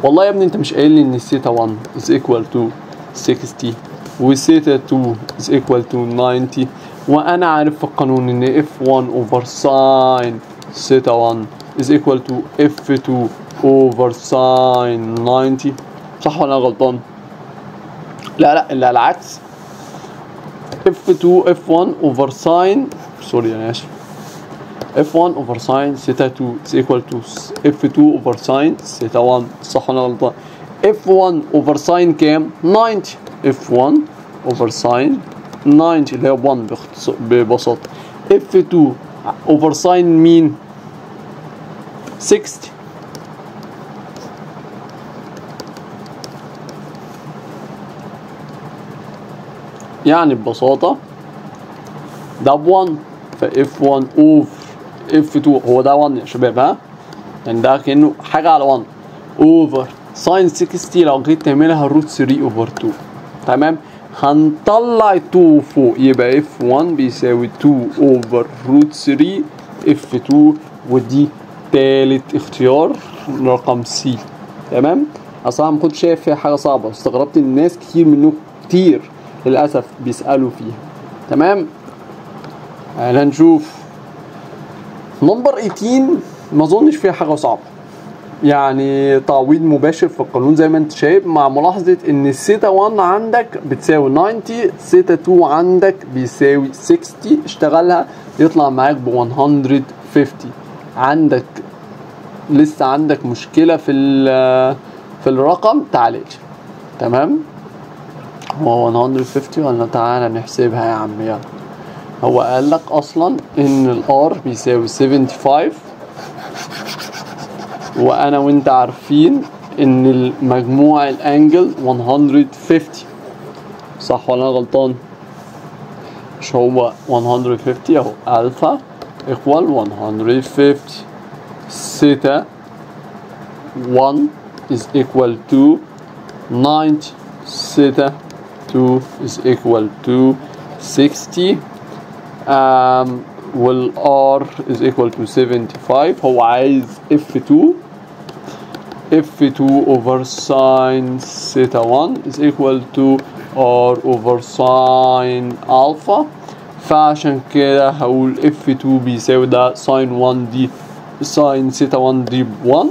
والله يا ابني أنت مش قايل لي إن سيتا 1 is equal to 60 وسيتا 2 is equal to 90 وأنا عارف في القانون ان f1 over sin سيتا 1 is equal to f2 over sin 90 صح ولا أنا غلطان؟ لا لا لا العكس f2 f1 over sin سوري أنا اسف f1 over sin theta 2 is equal to f2 over sin theta 1 صح ولا غلطان f1 over sin كام 90 f1 over sin 90 اللي هي 1 باختص- ببساطة. F2 over sin مين 60 يعني ببساطة ده ب 1 ف F1 over F2 هو ده 1 يا شباب ها؟ يعني ده كأنه حاجة على 1 over sine 60 لو جيت تعملها root 3 over 2 تمام؟ هنطلع 2 فوق يبقى F1 بيساوي 2 over root 3 F2 ودي تالت اختيار رقم C تمام أصلا ما كنتش شايف فيها حاجة صعبه استغربت ان الناس كتير منكم كتير للاسف بيسالوا فيها تمام تعالى نشوف number 18 ما اظنش فيها حاجة صعبه يعني تعويض مباشر في القانون زي ما انت شايف مع ملاحظة إن السيتا 1 عندك بتساوي 90 سيتا 2 عندك بيساوي 60 اشتغلها يطلع معاك ب 150 عندك لسه عندك مشكلة في في الرقم تعالى لي. تمام؟ هو 150 ولا؟ تعالى نحسبها يا عم يلا. هو قال لك أصلا إن الار بيساوي 75 وأنا وأنت عارفين إن المجموع الأنجل 150 صح ولا أنا غلطان؟ مش هو 150 أهو. ألفا equal 150 theta 1 is equal to 90 theta 2 is equal to 60 um, وال R is equal to 75 هو عايز F2 F2 over sine theta 1 is equal to R over sine alpha فعشان كده هقول F2 بيساوي ده sine 1 دي sine theta 1 دي ب 1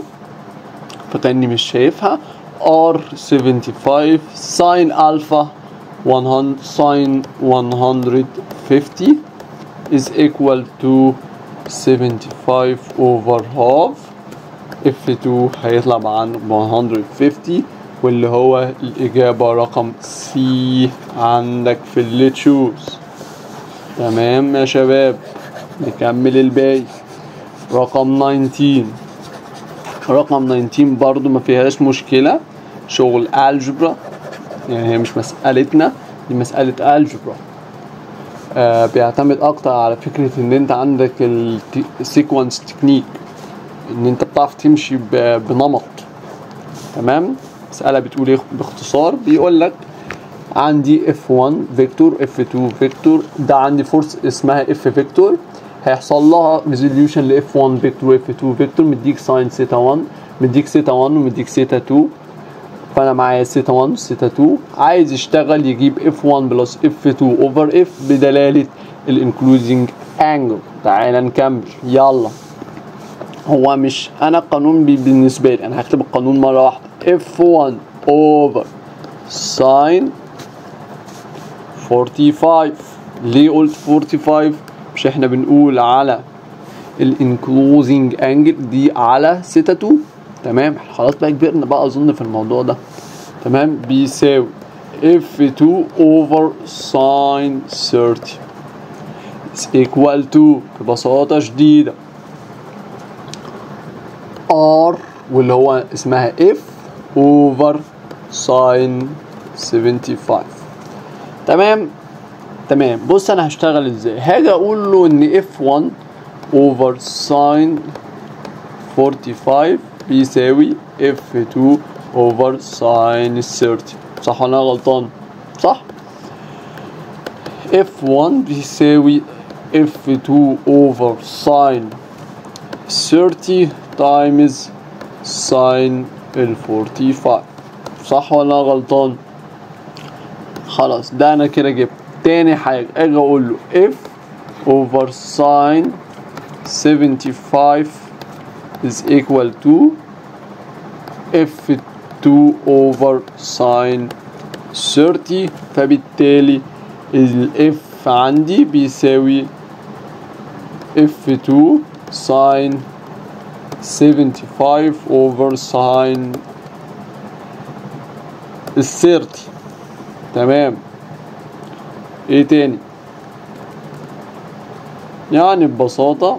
فكأني مش شايفها R 75 sine alpha 100 sine 150 is equal to 75 over half F2 هيطلع معانا 150 واللي هو الإجابة رقم C عندك في اللي تشوز. تمام يا شباب؟ نكمل الباقي. رقم 19 رقم 19 برضو ما فيهاش مشكلة. شغل algebra. يعني هي مش مسألتنا دي مسألة algebra. آه بيعتمد أكتر على فكرة إن أنت عندك ال sequence technique إن أنت بتعرف تمشي بنمط. تمام؟ مسألة بتقول إيه باختصار؟ بيقول لك عندي F1 vector F2 vector ده عندي force اسمها F vector هيحصل لها resolution ل F1 vector F2 vector مديك sine theta 1 مديك سيتا 1 ومديك سيتا 2 فأنا معايا سيتا 1 سيتا 2 عايز يشتغل يجيب F1 plus F2 over F بدلالة ال enclosing angle تعال نكمل. يلا. هو مش أنا القانون بي- بالنسبة لي. أنا هكتب القانون مرة واحدة. F1 over sine 45 ليه قلت 45 مش إحنا بنقول على ال enclosing angle دي على سيتا 2 تمام. خلاص بقى كبرنا بقى أظن في الموضوع ده. تمام. بيساوي F2 over sin 30 is equal to ببساطة شديدة. R. واللي هو اسمها F over sin 75 تمام؟ تمام. بص أنا هشتغل إزاي؟ هاجي أقول له إن F1 over sin 45 بيساوي F2 over sin 30 صح ولا أنا غلطان؟ صح؟ F1 بيساوي F2 over sin 30 times sin ال 45 صح ولا غلطان؟ خلاص ده أنا كده جبت. تاني حاجة أجي أقول له F over sin 75 is equal to F2 over sin 30 فبالتالي ال F عندي بيساوي F2 sin 75 over sin ال 30 تمام. إيه تاني؟ يعني ببساطة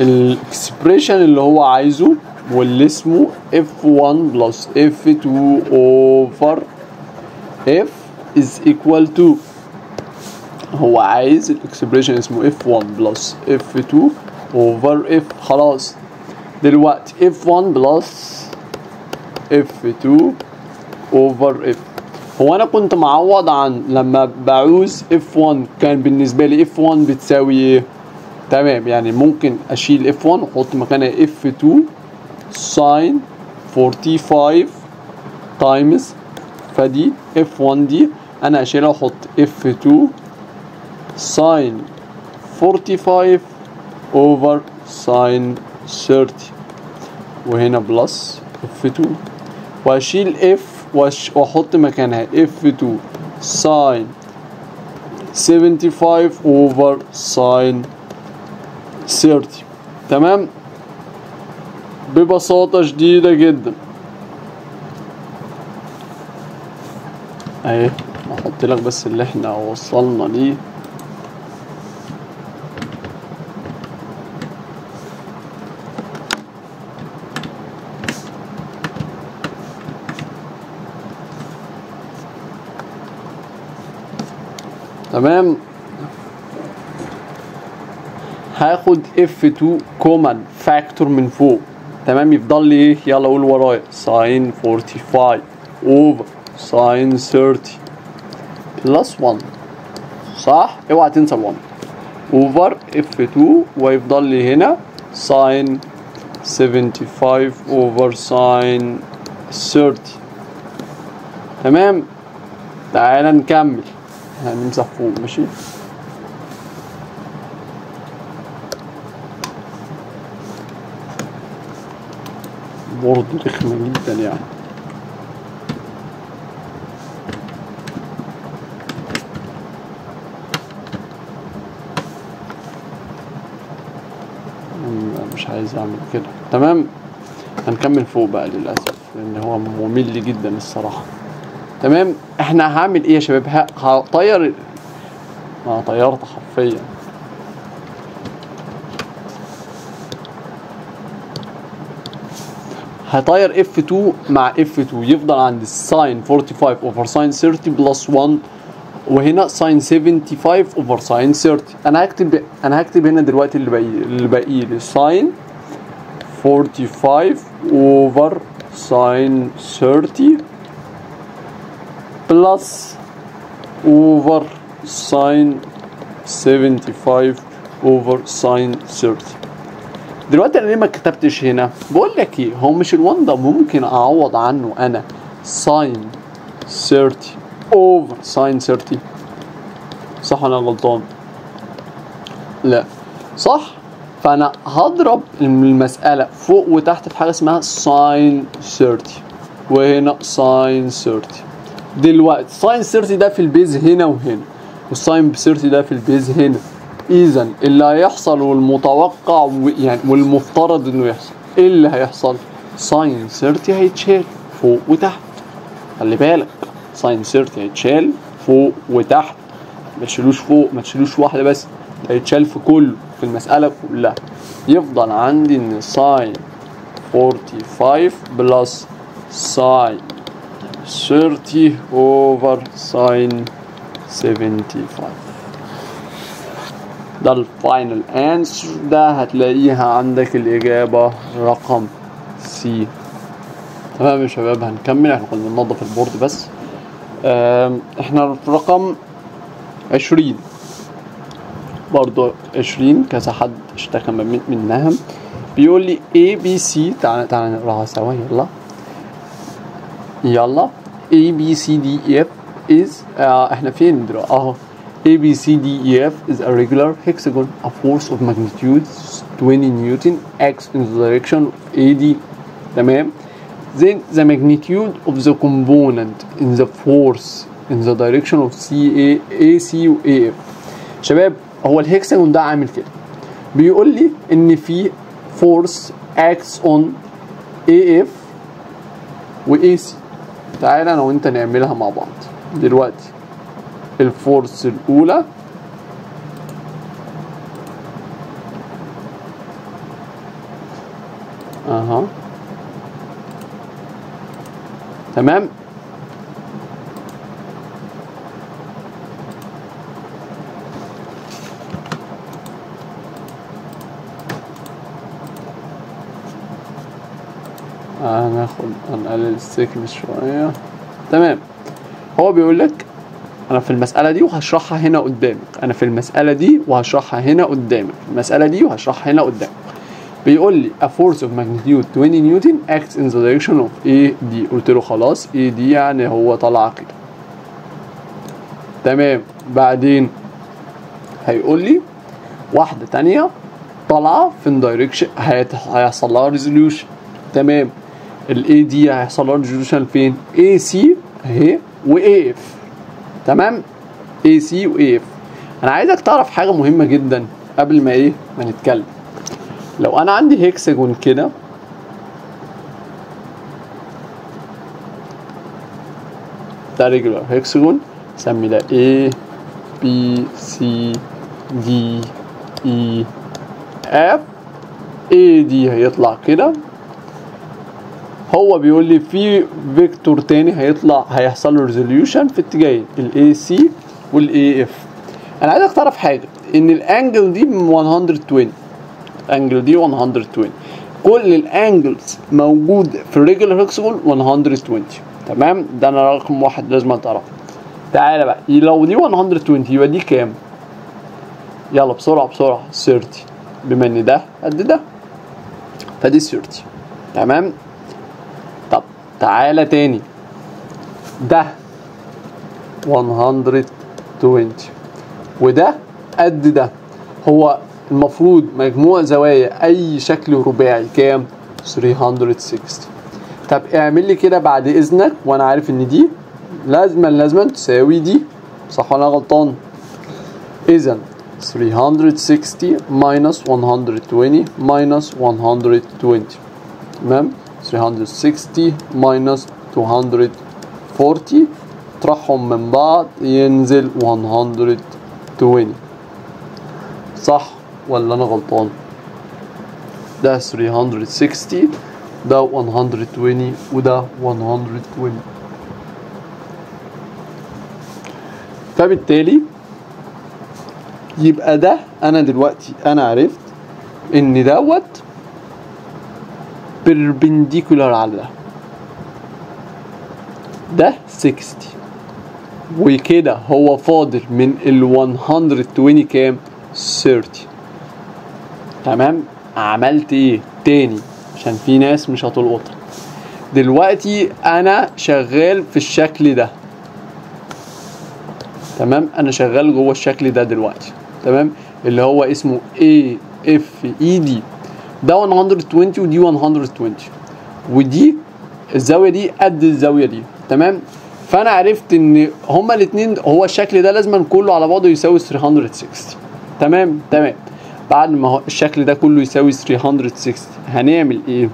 ال expression اللي هو عايزه واللي اسمه F1 plus F2 over F is equal to هو عايز ال expression اسمه F1 plus F2 over F خلاص. دلوقتي F1 plus F2 over F هو أنا كنت معوض عن لما بعوز F1 كان بالنسبة لي F1 بتساوي إيه؟ تمام يعني ممكن أشيل F1 وأحط مكانها F2 sine 45 times فدي F1 دي أنا أشيلها وأحط F2 sine 45 over sine 30 وهنا plus F 2 وأشيل F وأحط مكانها F 2 sine 75 over sine 30 تمام؟ ببساطة شديدة جدا. أهي أحط لك بس اللي إحنا وصلنا ليه. تمام؟ هاخد F2 common factor من فوق. تمام؟ يفضل لي إيه؟ يلا قول ورايا. sine 45 over sine 30 plus 1 صح؟ اوعى تنسى ال 1 over F2 ويفضل لي هنا sine 75 over sine 30 تمام؟ تعالى نكمل. هنمسح فوق ماشي؟ برضه رخمة جدا يعني. مش عايز أعمل كده. تمام؟ هنكمل فوق بقى للأسف لأن هو ممل جدا الصراحة. تمام؟ إحنا هعمل إيه يا شباب؟ هطير ما طيرت حرفيا. هطير F2 مع F2 يفضل عند ال sine 45 over sine 30 plus 1 وهنا sine 75 over sine 30 أنا هكتب أنا هكتب هنا دلوقتي اللي باقي اللي باقي لي. sine 45 over sine 30 plus over sine 75 over sine 30 دلوقتي أنا ليه ما كتبتش هنا؟ بقول لك إيه هو مش ال1 ده ممكن أعوض عنه أنا sine 30 over sine 30 صح أنا غلطان؟ لا. صح؟ فأنا هضرب المسألة فوق وتحت في حاجة اسمها sine 30 وهنا sine 30 دلوقتي. sine 30 ده في ال base هنا وهنا. وال sine 30 ده في ال base هنا. اذا اللي هيحصل والمتوقع يعني والمفترض إنه يحصل. إيه اللي هيحصل؟ sine 30 هيتشال فوق وتحت. خلي بالك. sine 30 هيتشال فوق وتحت. ما تشيلوش فوق ما تشيلوش واحدة بس. هيتشال في كله في المسألة كلها. يفضل عندي إن sine 45 plus sine 30 over sine 75 ده ال final answer ده هتلاقيها عندك الإجابة رقم C تمام يا شباب؟ هنكمل. إحنا كنا بننضف البورد بس. إحنا في رقم عشرين. برضو عشرين. كذا حد اشتكى منها. بيقول لي A B C. تعالى تعالى نقراها سوا. يلا. يلا. A B C D E F is uh, احنا فين دلوقتي اهو A B C D E F is a regular hexagon a force of magnitude 20 Newton acts in the direction of AD تمام then the magnitude of the component in the force in the direction of CA AC و AF شباب هو الهكساجون ده عامل كده بيقول لي ان في force acts on AF و AC تعالى أنا وانت نعملها مع بعض. دلوقتي الفورس الأولى. أها. تمام؟ هناخد هنقلل السكنس شوية. تمام. هو بيقول لك أنا في المسألة دي وهشرحها هنا قدامك. أنا في المسألة دي وهشرحها هنا قدامك. المسألة دي وهشرحها هنا قدامك. بيقول لي a force of magnitude 20 newton acts in the direction of A دي قلت له خلاص A دي يعني هو طلع كده. تمام. بعدين هيقول لي واحدة تانية طالعة في ال direction هيحصل لها resolution تمام. ال AD هيحصل لها resolution فين؟ AC أهي و AF تمام؟ AC و AF أنا عايزك تعرف حاجة مهمة جدا قبل ما إيه؟ ما نتكلم. لو أنا عندي هيكساجون كده ده regular hexagon سمي ده A B C D E F. AD هيطلع كده. هو بيقول لي في vector تاني هيطلع هيحصل له resolution في اتجاهين ال AC وال AF أنا عايزك تعرف حاجة إن ال angle دي 120 ال angle دي 120 كل ال angles موجود في ال regular hexagon 120 تمام؟ ده أنا رقم واحد لازم تعرفه تعالى بقى لو دي 120 يبقى دي كام؟ يلا بسرعة بسرعة 30 بما إن ده قد ده فدي 30 تمام؟ تعالى تاني. ده 120 وده قد ده. هو المفروض مجموع زوايا أي شكل رباعي كام؟ 360 طب اعمل لي كده بعد إذنك وأنا عارف إن دي لازما لازما تساوي دي. صح ولا غلطان؟ اذا 360 minus 120 minus 120 تمام؟ 360 minus 240 طرحهم من بعض ينزل 120 صح ولا أنا غلطان؟ ده 360 ده 120 وده 120 فبالتالي يبقى ده أنا دلوقتي أنا عرفت إن دوت بيربنديكولار على ده ده 60 وكده هو فاضل من ال 120 كام؟ 30 تمام؟ عملت إيه؟ تاني. عشان في ناس مش هتلقطها. دلوقتي أنا شغال في الشكل ده. تمام؟ أنا شغال جوه الشكل ده دلوقتي. تمام؟ اللي هو اسمه A F E D. ده 120 ودي 120 ودي الزاوية دي قد الزاوية دي تمام؟ فأنا عرفت إن هما الاثنين هو الشكل ده لازما كله على بعضه يساوي 360 تمام؟ تمام. بعد ما الشكل ده كله يساوي 360 هنعمل إيه؟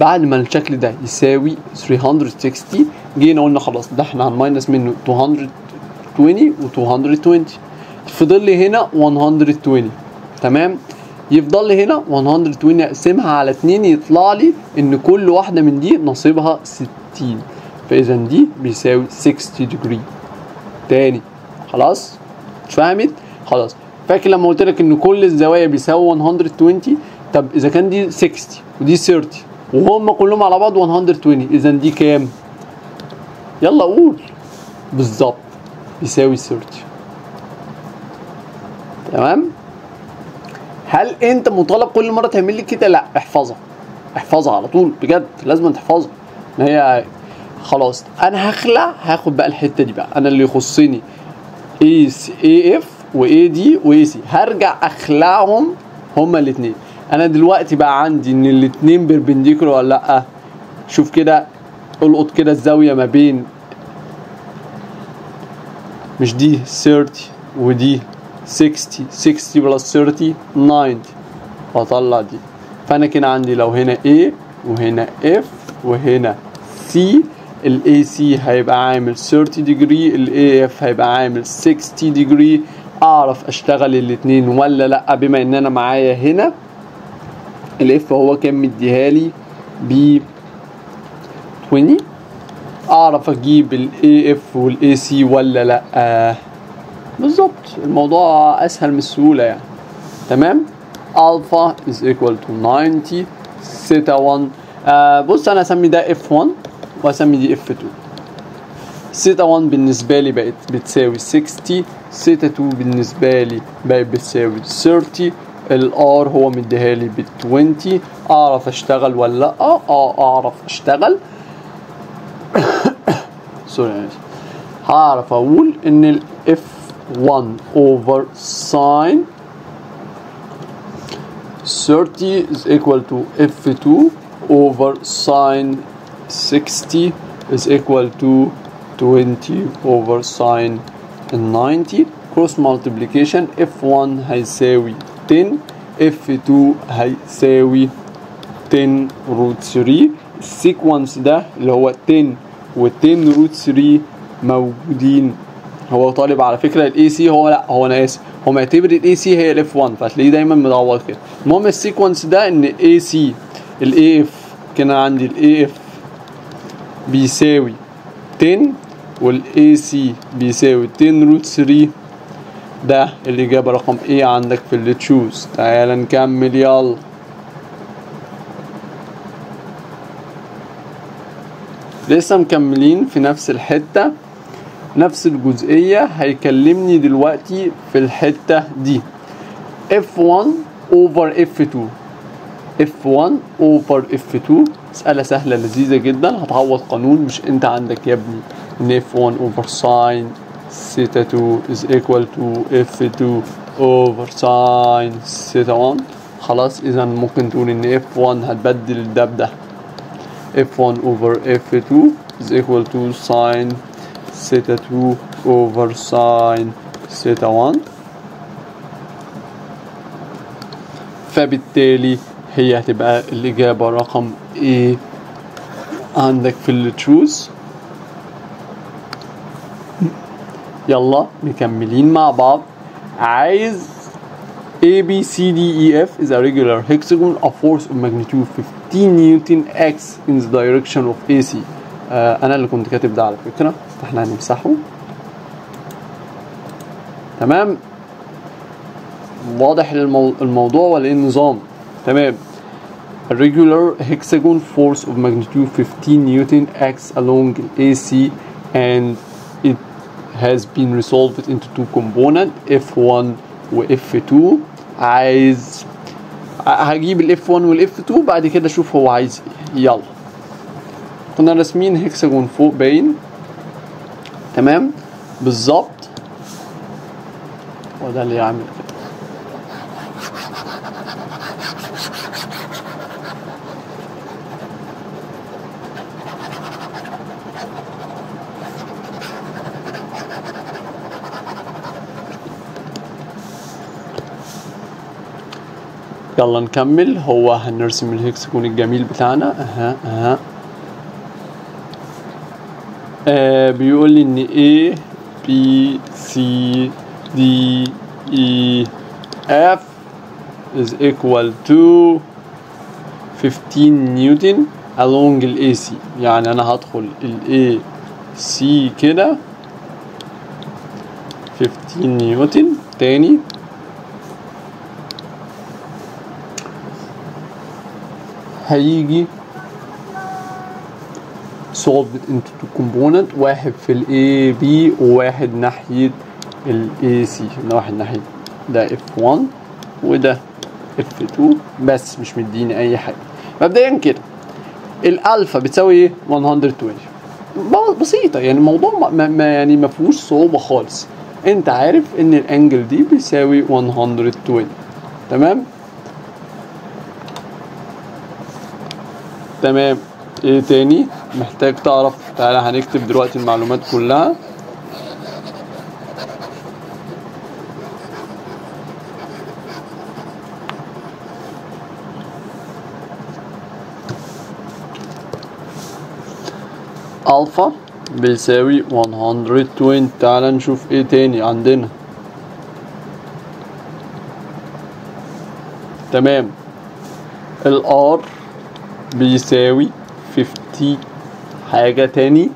بعد ما الشكل ده يساوي 360 جينا قلنا خلاص ده إحنا هن minus منه 220 و 220 فضل لي هنا 120 تمام؟ يفضل لي هنا 120 اقسمها على 2 يطلع لي إن كل واحدة من دي نصيبها 60 فإذا دي بيساوي 60 degree تاني. خلاص؟ فهمت؟ خلاص. فاكر لما قلت لك إن كل الزوايا بيساوي 120 طب إذا كان دي 60 ودي 30 وهم كلهم على بعض 120 إذا دي كام؟ يلا قول. بالظبط. بيساوي 30 تمام؟ هل انت مطالب كل مرة تعمل لي كده؟ لا احفظها. احفظها على طول بجد لازم تحفظها. ان هي خلاص أنا هخلع هاخد بقى الحتة دي بقى. أنا اللي يخصني اي اي اف واي دي واي سي هرجع اخلعهم هما الاثنين أنا دلوقتي بقى عندي ان الاثنين perpendicular ولا لأ؟ شوف كده القط كده الزاوية ما بين مش دي 30 ودي 60 60 plus 30 90 واطلع دي فأنا كده عندي لو هنا A وهنا F وهنا C. ال AC هيبقى عامل 30 degree ال AF هيبقى عامل 60 degree. أعرف أشتغل الاتنين ولا لأ؟ بما إن أنا معايا هنا ال F هو كان مديها لي ب 20 أعرف أجيب ال AF وال AC ولا لأ؟ بالظبط الموضوع أسهل من السهولة يعني. تمام؟ الفا is equal to 90 سيتا 1 آه بص أنا أسمي ده F1 وأسمي دي F2 سيتا 1 بالنسبة لي بقت بتساوي 60 سيتا 2 بالنسبة لي بقت بتساوي 30 ال R هو مديها لي ب 20 أعرف أشتغل ولا لا آه أعرف أشتغل. sorry هعرف أقول إن ال F1 over sin 30 is equal to F2 over sin 60 is equal to 20 over sin 90 cross multiplication F1 هيساوي 10 F2 هيساوي 10 root 3 السيكونس ده اللي هو 10 و 10 root 3 موجودين هو طالب على فكرة ال AC هو لا هو أنا آسف. هو معتبر ال AC هي ال F1 فهتلاقيه دايما مدور كده. المهم ال sequence ده إن AC ال AF كان عندي ال AF بيساوي 10 وال AC بيساوي 10 root 3 ده الإجابة رقم إيه عندك في اللي تشوز تعال نكمل يلا. لسه مكملين في نفس الحتة. نفس الجزئية هيكلمني دلوقتي في الحتة دي. F1 over F2 F1 over F2 مسألة سهلة لذيذة جدا. هتعوض قانون. مش أنت عندك يا ابني. إن F1 over sin theta 2 is equal to F2 over sin theta 1 خلاص اذا ممكن تقول إن F1 هتبدل ده. بده F1 over F2 is equal to sin theta 2 over sin theta 1 فبالتالي هي هتبقى الإجابة رقم A عندك في التروز يلا مكملين مع بعض عايز A B C D E F is a regular hexagon of force of magnitude 15 Newton X in the direction of AC آه أنا اللي كنت كاتب ده على فكرة إحنا هنمسحه تمام؟ واضح المو... الموضوع ولا إيه النظام تمام. A regular hexagon force of magnitude 15 Newton acts along AC and it has been resolved into two components F1 و F2 عايز هجيب ال F1 وال F2 بعد كده أشوف هو عايز إيه. يلا. كنا راسمين هكسجون فوق باين. تمام؟ بالظبط. وده اللي يعمل. كده يلا نكمل. هو هنرسم الهكسجون الجميل بتاعنا. أها أها. آه بيقول لي إن A B C D E F is equal to 15 نيوتن along ال AC يعني أنا هدخل ال AC كده. 15 نيوتن تاني. هيجي solved into two component واحد في ال A B وواحد ناحية ال A C. ده واحد ناحية ده F1 وده F2 بس مش مديني أي حاجة. مبدئيا كده الألفا بتساوي إيه؟ 120 ب- بسيطة يعني الموضوع ما ما يعني ما فيهوش صعوبة خالص. أنت عارف إن الأنجل دي بيساوي 120 تمام؟ تمام. إيه تاني؟ محتاج تعرف. تعالى هنكتب دلوقتي المعلومات كلها. الفا بيساوي 120 تعالى نشوف إيه تاني عندنا. تمام. ال R بيساوي 50 حاجة تاني.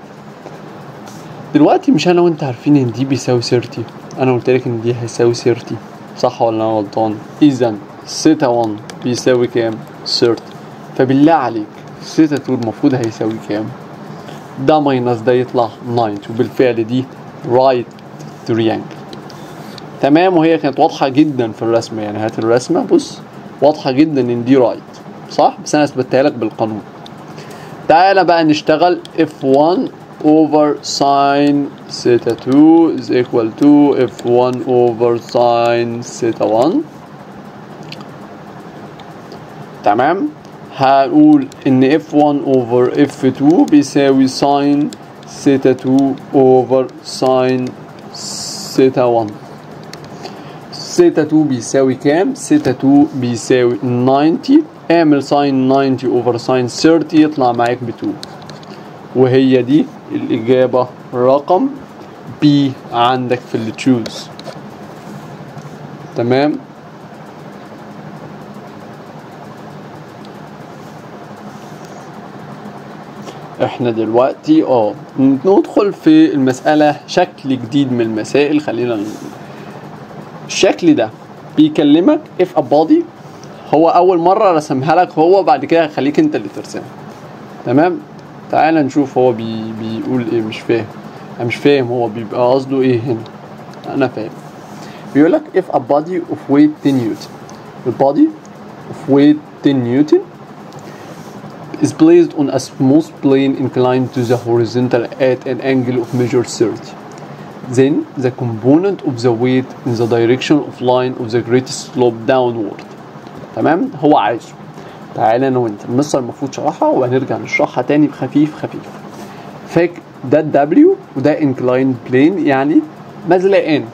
دلوقتي مش أنا وأنت عارفين إن دي بيساوي 30 أنا قلت لك إن دي هيساوي 30 صح ولا أنا غلطان؟ اذا سيتا 1 بيساوي كام؟ 30 فبالله عليك سيتا 2 المفروض هيساوي كام؟ ده minus ده يطلع 90 وبالفعل دي right triangle تمام؟ وهي كانت واضحة جدا في الرسمة. يعني هات الرسمة بص واضحة جدا إن دي right صح؟ بس أنا أثبتها لك بالقانون. تعالى بقى نشتغل F1 over sin theta 2 is equal to F1 over sin theta 1 تمام هنقول ان F1 over F2 بيساوي sin theta 2 over sin theta 1 theta 2 بيساوي كام؟ theta 2 بيساوي 90 اعمل sine 90 over sine 30 يطلع معاك ب 2 وهي دي الإجابة رقم B عندك في اللي تشوز تمام؟ إحنا دلوقتي آه ندخل في المسألة شكل جديد من المسائل. خلينا الشكل ده بيكلمك if a body هو اول مره رسمها لك هو بعد كده هخليك انت اللي ترسمها تمام تعال نشوف هو بي بيقول إيه مش فاهم أنا مش فاهم هو بيبقى قصده إيه هنا أنا فاهم بيقول لك if a body of weight 10 نيوتن the body of weight 10 نيوتن is placed on a smooth plane inclined to the horizontal at an angle of measure 30 then the component of the weight in the direction of line of the greatest slope downward تمام؟ هو عايزه. تعالى أنا وانت. المصر المفروض شرحها وهنرجع نشرحها تاني بخفيف خفيف. فاك ده ال W وده inclined plane يعني مزلقان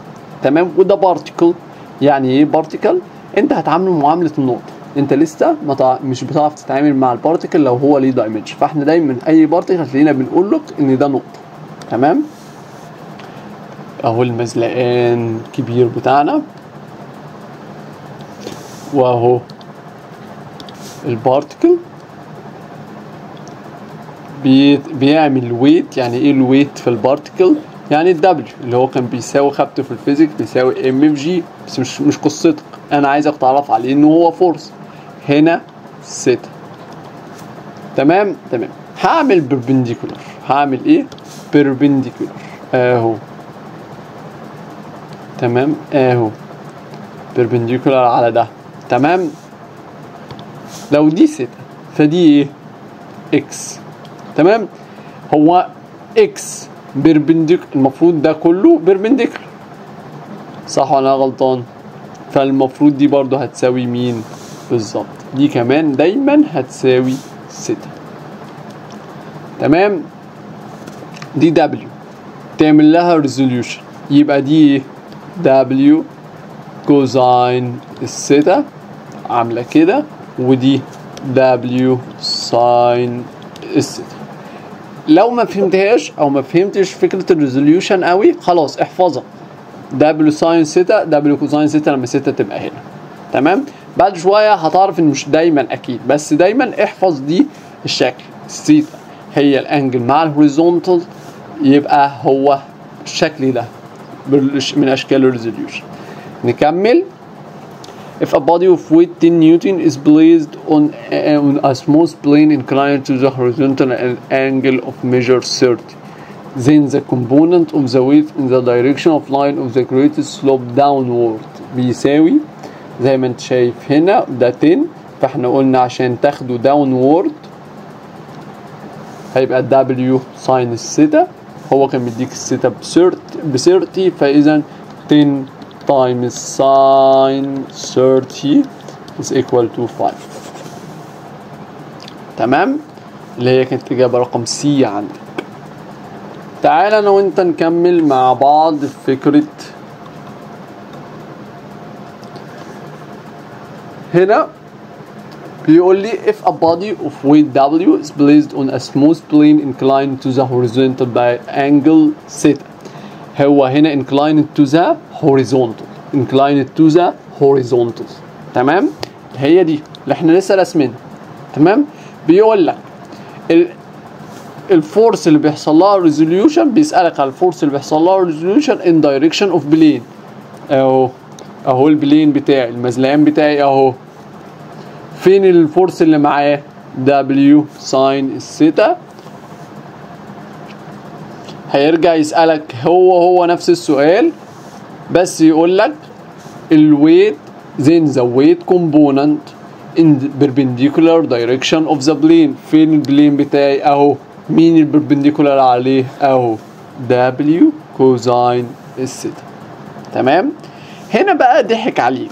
تمام؟ وده particle يعني إيه particle انت هتعامله معاملة النقطة. انت لسه ما تع... مش بتعرف تتعامل مع ال particle لو هو ليه dimension فاحنا دايما أي particle هتلاقينا بنقول لك إن ده نقطة. تمام؟ أهو المزلقان كبير بتاعنا. واهو. البارتكل بي بيعمل ويت يعني إيه الويت في البارتكل يعني الدبليو اللي هو كان بيساوي خدته في ال physics بيساوي M of G بس مش مش قصتك أنا عايزك تعرف عليه ان هو force هنا ستة تمام؟ تمام. هعمل perpendicular هعمل إيه؟ perpendicular أهو. تمام؟ أهو. perpendicular على ده. تمام؟ لو دي ستة فدي إيه؟ X. تمام؟ هو X perpendic المفروض ده كله perpendicular صح ولا غلطان؟ فالمفروض دي برضو هتساوي مين؟ بالظبط. دي كمان دايما هتساوي ستة. تمام؟ دي W تعمل لها resolution يبقى دي W cosine ال theta. عاملة كده ودي W sine ال theta لو ما فهمتهاش أو ما فهمتش فكرة ال resolution قوي خلاص احفظها. W sine theta W cosine theta لما ثيتا تبقى هنا. تمام؟ بعد شوية هتعرف إن مش دايما أكيد بس دايما احفظ دي الشكل. الثيتا هي الانجل مع الهوريزونتال يبقى هو الشكل ده من أشكال الريزوليوشن نكمل. If a body of weight 10 Newton is placed on a, on a smooth plane inclined to the horizontal at an angle of measure 30, then the component of the weight in the direction of line of the greatest slope downward بيساوي زي ما انت شايف هنا ده 10 فاحنا قلنا عشان تاخده downward هيبقى W ساين الثيتا هو كان مديك الثيتا ب 30 فاذا 10 times sine 30 is equal to 5 تمام اللي هي كانت إجابة رقم سي عندك تعال أنا وأنت نكمل مع بعض فكرة هنا بيقول لي if a body of weight W is placed on a smooth plane inclined to the horizontal by angle theta هو هنا inclined to the horizontal. Inclined to the horizontal. تمام؟ هي دي. اللي إحنا لسه راسمينها. تمام؟ بيقول لك ال- ال force اللي بيحصل لها resolution بيسألك على ال force اللي بيحصل لها resolution in direction of plane. أهو. أهو ال plane بتاعي المزلقان بتاعي أهو. فين ال force اللي معاه؟ W sine ال theta هيرجع يسألك هو هو نفس السؤال بس يقول لك ال weight then the weight component in the perpendicular of the plane. فين ال plane بتاعي؟ أهو. مين ال perpendicular عليه؟ أهو. W cosine ال theta تمام؟ هنا بقى ضحك عليك.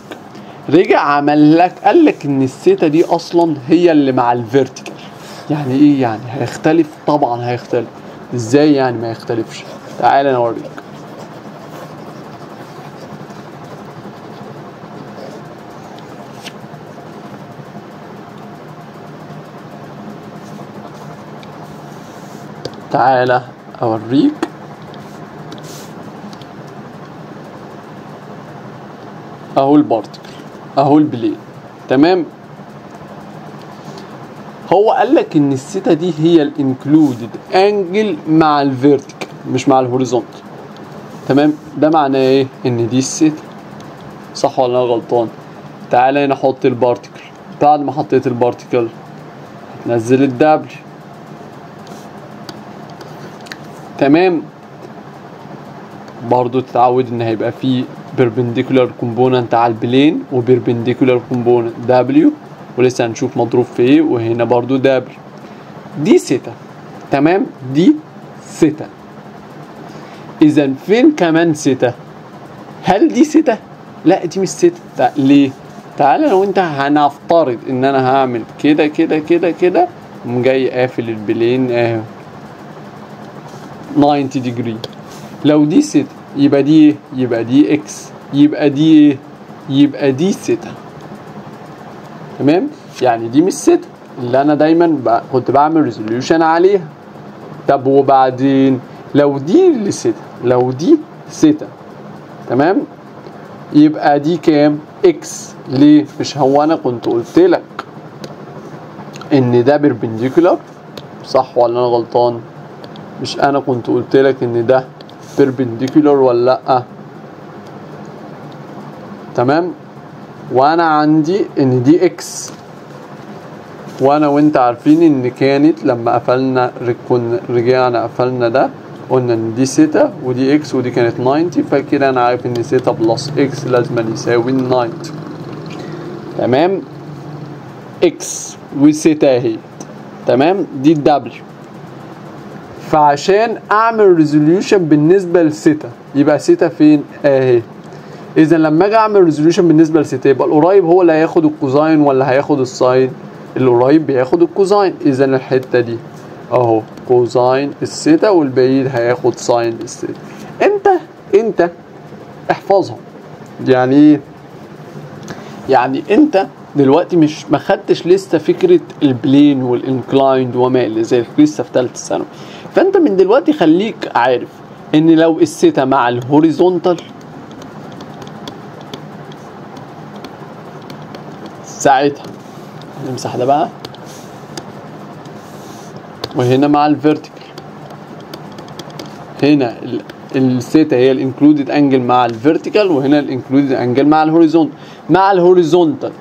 رجع عمل لك قال لك إن الثيتا دي أصلا هي اللي مع ال vertical يعني إيه يعني؟ هيختلف؟ طبعا هيختلف. إزاي يعني ما يختلفش؟ تعال أنا اوريك تعالى أوريك. أهو ال particle أهو ال plane. تمام؟ هو قال لك إن الثيتا دي هي الانكلودد انجل مع الفيرتيكال مش مع الهوريزونتال تمام؟ ده معناه إيه؟ إن دي الثيتا صح ولا أنا غلطان؟ تعالى هنا أحط ال particle بعد ما حطيت ال particle نزل ال W تمام؟ برضو تتعود إن هيبقى في perpendicular component على ال plane و perpendicular component W. ولسه هنشوف مضروب في إيه وهنا برضو W دي ثيتا تمام؟ دي ثيتا إذا فين كمان ثيتا هل دي ثيتا لا دي مش ثيتا ليه؟ تعالى لو أنت هنفترض إن أنا هعمل كده كده كده كده جاي قافل ال plane أهو. 90 degree. لو دي ثيتا يبقى دي إيه؟ يبقى دي X. يبقى دي إيه؟ يبقى دي ثيتا تمام؟ يعني دي مش ثيتا اللي أنا دايما. كنت بعمل resolution عليها. طب وبعدين؟ لو دي اللي ثيتا لو دي ثيتا تمام؟ يبقى دي كام؟ X ليه؟ مش هو أنا كنت قلت لك إن ده perpendicular صح ولا أنا غلطان؟ مش أنا كنت قلت لك إن ده perpendicular ولا لأ؟ تمام؟ وأنا عندي إن دي X وأنا وانت عارفين إن كانت لما قفلنا كنا رجعنا قفلنا ده قلنا إن دي سيتا ودي X ودي كانت 90 فكده أنا عارف إن theta plus X لازم يساوي 90 تمام؟ X و theta اهي. تمام؟ دي ال W فعشان أعمل resolution بالنسبة لسيتا يبقى سيتا فين؟ اهي. إذا لما أجي أعمل resolution بالنسبة لسيتا يبقى القريب هو اللي هياخد ال cosine ولا هياخد ال sine القريب بياخد ال cosine إذا الحتة دي أهو cosine ال theta والبعيد هياخد sine ال theta انت انت احفظهم. يعني إيه؟ يعني انت دلوقتي مش ما خدتش لسه فكرة ال plane وال inclined وما إلى ذلك لسه في ثالثه ثانوي. فأنت من دلوقتي خليك عارف إن لو السيتا مع ال horizontal ساعتها. نمسح ده بقى. وهنا مع ال vertical هنا الثيتا هي ال included angle مع ال vertical وهنا الانكلودد انجل مع الهوريزونتال مع الهوريزونتال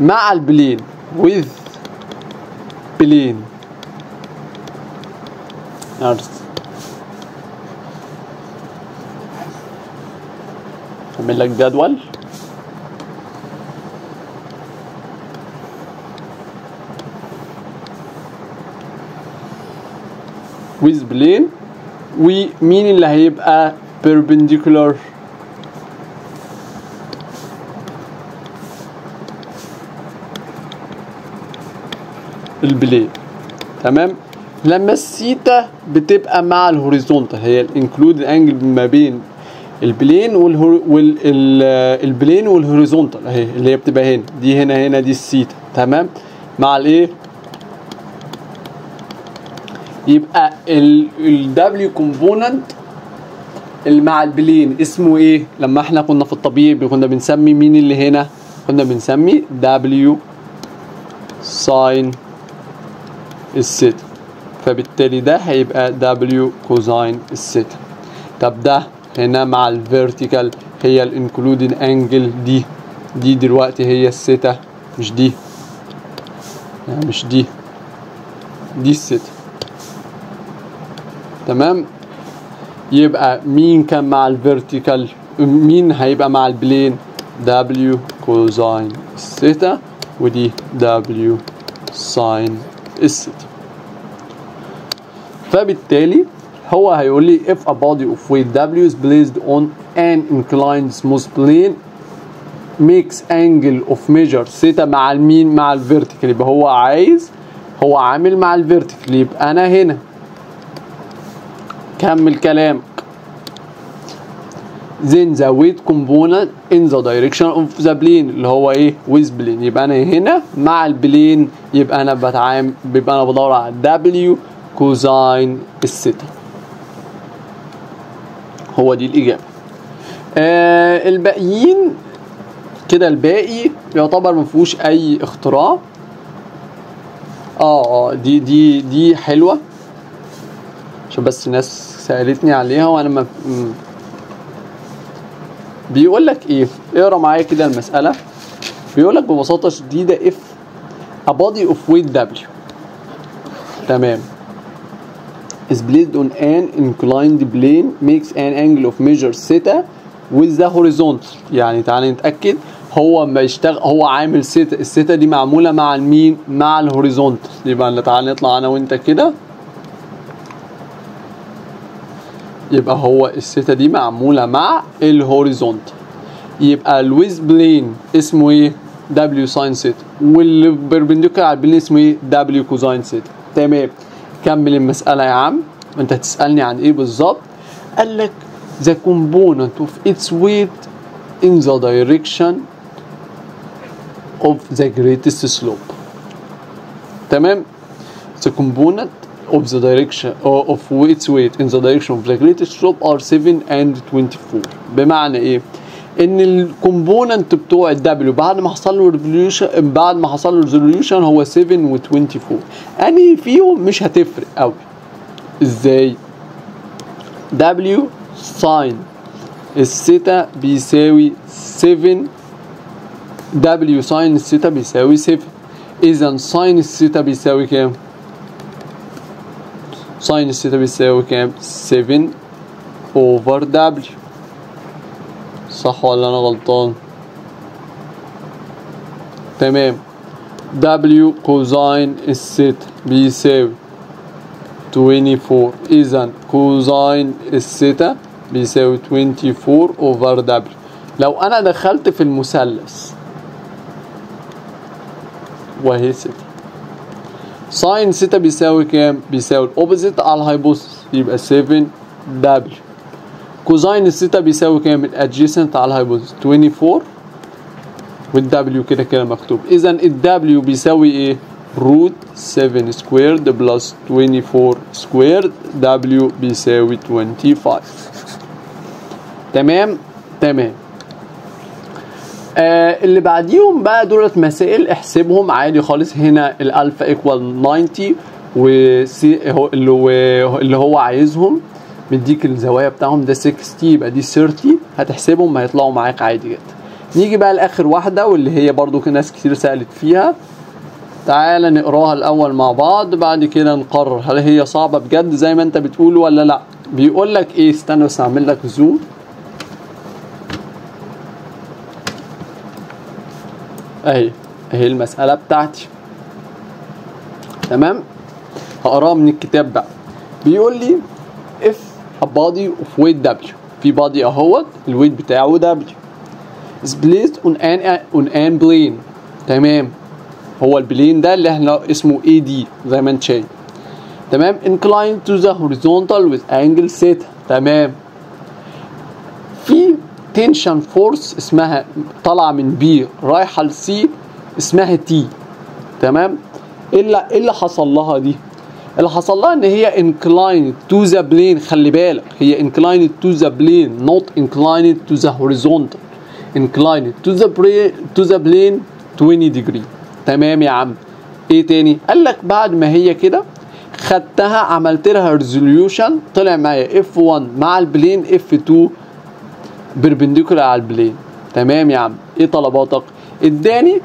مع البلين with بلين ارث أعمل لك جدول. With plane ومين اللي هيبقى perpendicular. ال plane تمام لما السيتا بتبقى مع ال horizontal هي ال included angle ما بين ال plane وال plane وال horizontal اهي اللي هي بتبقى هنا. دي هنا هنا دي السيتا تمام؟ مع الايه يبقى ال W component اللي مع ال plane اسمه إيه؟ لما إحنا كنا في الطبيعي كنا بنسمي مين اللي هنا؟ كنا بنسمي W sine ال theta فبالتالي ده هيبقى W cosine ال theta طب ده هنا مع ال vertical هي ال included angle دي. دي دلوقتي هي السيتا مش دي. يعني مش دي. دي السيتا تمام؟ يبقى مين كان مع ال vertical مين هيبقى مع ال plane W cosine ال theta ودي W sine ال theta فبالتالي هو هيقول لي if a body of weight W is placed on an inclined smooth plane makes angle of measure theta مع المين مع ال vertical يبقى هو عايز هو عامل مع ال vertical يبقى أنا هنا. كمل كلامك. then the weight component in the direction of the plane اللي هو إيه؟ with plane. يبقى أنا هنا مع ال plane يبقى أنا بتعامل بيبقى أنا بدور على W cosine ال theta هو دي الإجابة. آه الباقيين كده الباقي يعتبر ما فيهوش أي اختراع. آه آه دي دي دي حلوة. عشان بس الناس سألتني عليها وأنا ما بيقول لك إيه؟ اقرأ معايا كده المسألة. بيقول لك ببساطة شديدة if a body of weight W. تمام. Is placed on an inclined plane makes an angle of measure theta with the horizontal. يعني تعالى نتأكد. هو ما يشتغل هو عامل theta ال theta دي معمولة مع المين مع ال horizontal. يبقى تعالى نطلع أنا وأنت كده. يبقى هو الثيتا دي معمولة مع ال horizontal يبقى ال with plane اسمه إيه؟ W sine theta وال perpendicular على ال plane اسمه إيه؟ W cosine theta تمام. كمل المسألة يا عم. انت هتسألني عن إيه بالظبط؟ قال لك the component of its weight in the direction of the greatest slope. تمام. The component of the direction uh, of its weight in the direction of the greatest slope are 7 and 24 بمعنى إيه؟ إن ال component بتوع ال W بعد ما حصل له revolution بعد ما حصل له resolution هو 7 و24 انهي فيهم مش هتفرق قوي إزاي؟ W sine ال theta بيساوي 7 W sine ال theta بيساوي 7 اذا sine ال theta بيساوي كام؟ sine ال theta بيساوي كام 7 over W صح ولا أنا غلطان تمام W cosine ال theta بيساوي 24 اذا cosine ال theta بيساوي 24 over W لو أنا دخلت في المثلث وهي theta sine theta بيساوي كام بيساوي ال opposite على ال hypotenuse يبقى 7 W cosine ال theta بيساوي كام ال adjacent على ال hypotenuse 24 وال W كده كده مكتوب اذا ال W بيساوي إيه root 7 squared plus 24 squared W بيساوي 25 تمام تمام آه اللي بعديهم بقى دولت مسائل احسبهم عادي خالص. هنا ال alpha equal 90 و C اللي هو عايزهم. مديك الزوايا بتاعهم ده 60 يبقى دي 30 هتحسبهم هيطلعوا معاك عادي جدا. نيجي بقى لآخر واحدة واللي هي برضو ناس كتير سألت فيها. تعالى نقراها الأول مع بعض بعد كده نقرر هل هي صعبة بجد زي ما أنت بتقول ولا لأ. بيقول لك إيه؟ استنى بس أعمل لك zoom اهي اهي المسألة بتاعتي. تمام؟ هقراها من الكتاب بقى. بيقول لي if a body of weight W. في body أهوت الويت بتاعه W. Is placed on an on an plane. تمام؟ هو البلين ده اللي إحنا اسمه AD زي ما انت شايف. تمام؟ inclined to the horizontal with angle theta تمام؟ في tension force اسمها طالعه من B رايحة ل C اسمها T تمام؟ إيه اللي إيه اللي حصل لها دي؟ اللي حصل لها إن هي inclined to the plane خلي بالك هي to the plane not inclined to the horizontal. inclined to the plane to the plane 20 degree. تمام يا عم؟ إيه تاني؟ قال لك بعد ما هي كده خدتها عملت لها resolution طلع معايا F1 مع ال plane F2 بيربنديكولار على البلين. تمام يا عم؟ إيه طلباتك؟ اداني.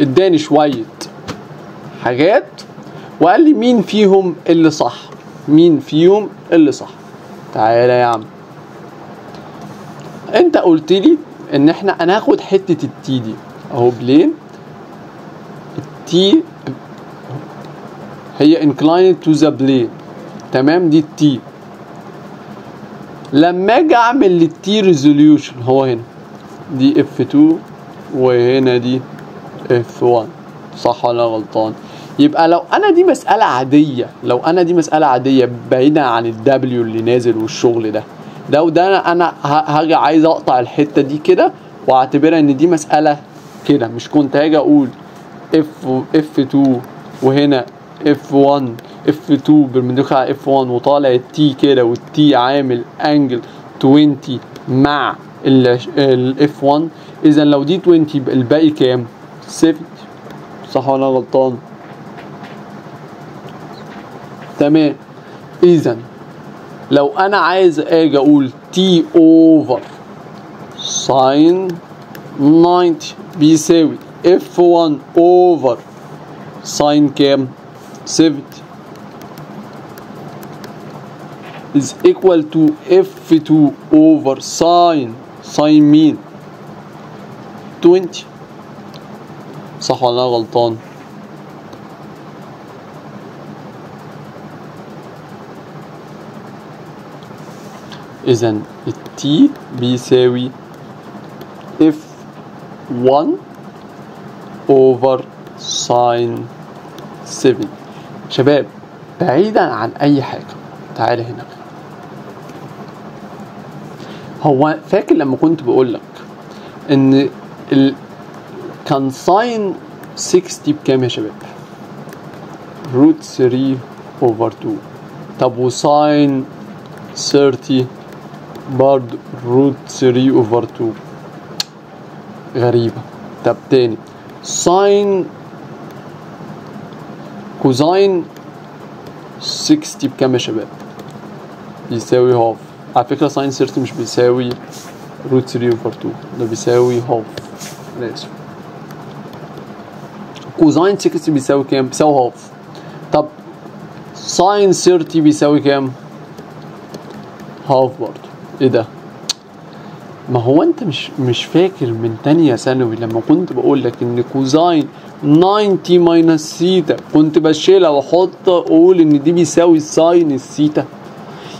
اداني شوية حاجات. وقال لي مين فيهم اللي صح؟ مين فيهم اللي صح؟ تعالى يا عم. انت قلت لي ان إحنا هناخد حتة التي دي. اهو بلين. التي هي inclined to the plane. تمام؟ دي ال T. لما أجي اعمل لل T resolution هو هنا. دي F 2 وهنا دي F 1 صح ولا غلطان؟ يبقى لو أنا دي مسألة عادية لو أنا دي مسألة عادية بعيدا عن ال W اللي نازل والشغل ده. ده وده أنا هاجي عايز أقطع الحتة دي كده وأعتبرها إن دي مسألة كده مش كنت هاجي أقول F F 2 وهنا F 1 F 2 بالمدخل على F 1 وطالع ال T كده وال T عامل angle 20 مع ال F 1 إذا لو دي 20 يبقى الباقي كام؟ 70 صح ولا غلطان؟ تمام. إذا لو أنا عايز آجي أقول T over ساين 90 بيساوي اف 1 اوفر ساين كام؟ 70 is equal to f2 over sine sine مين 20 صح ولا أنا غلطان؟ اذا ال T بيساوي f1 over sine 7 شباب بعيدا عن أي حاجة. تعالى هنا. هو فاكر لما كنت بقول لك إن ال... كان sine 60 بكام يا شباب؟ root 3 over 2 طب و sine 30 برضه root 3 over 2 غريبة. طب تاني. sine cosine 60 بكام يا شباب؟ بيساوي half على فكرة sine 30 مش بيساوي root 3 over 2 ده بيساوي half أنا اسف cosine 60 بيساوي كام؟ بيساوي half طب sine 30 بيساوي كام؟ half برضه إيه ده؟ ما هو أنت مش مش فاكر من تانية ثانوي لما كنت بقول لك إن cosine 90 minus theta كنت بشيلها وأحط أقول إن دي بيساوي sine ال theta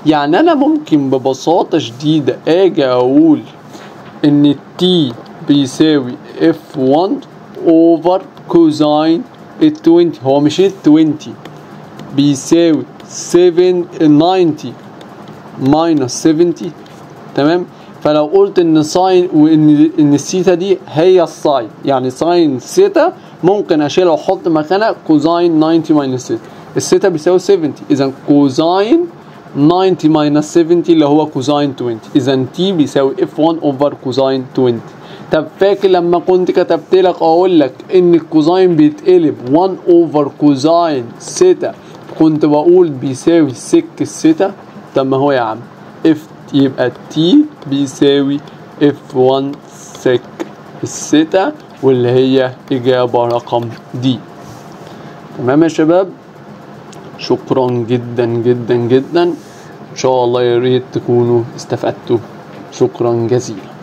يعني أنا ممكن ببساطة شديدة آجي أقول إن ال T بيساوي F 1 over cosine ال 20 هو مش ال 20 بيساوي 7 90 minus 70 تمام؟ فلو قلت إن sine وإن إن السيتا دي هي ال sine يعني sine theta ممكن أشيلها وأحط مكانها cosine 90 minus theta ال theta بيساوي 70 اذا cosine 90 minus 70 اللي هو cosine 20 إذا T بيساوي F 1 over cosine 20 طب فاكر لما كنت كتبت لك أقول لك إن ال cosine بيتقلب 1 over cosine theta كنت بقول بيساوي sec ال theta طب ما هو يا عم. F يبقى T بيساوي F 1 sec ال theta واللي هي إجابة رقم D تمام يا شباب؟ شكرا جدا جدا جدا. إن شاء الله يا ريت تكونوا استفدتوا. شكرا جزيلا.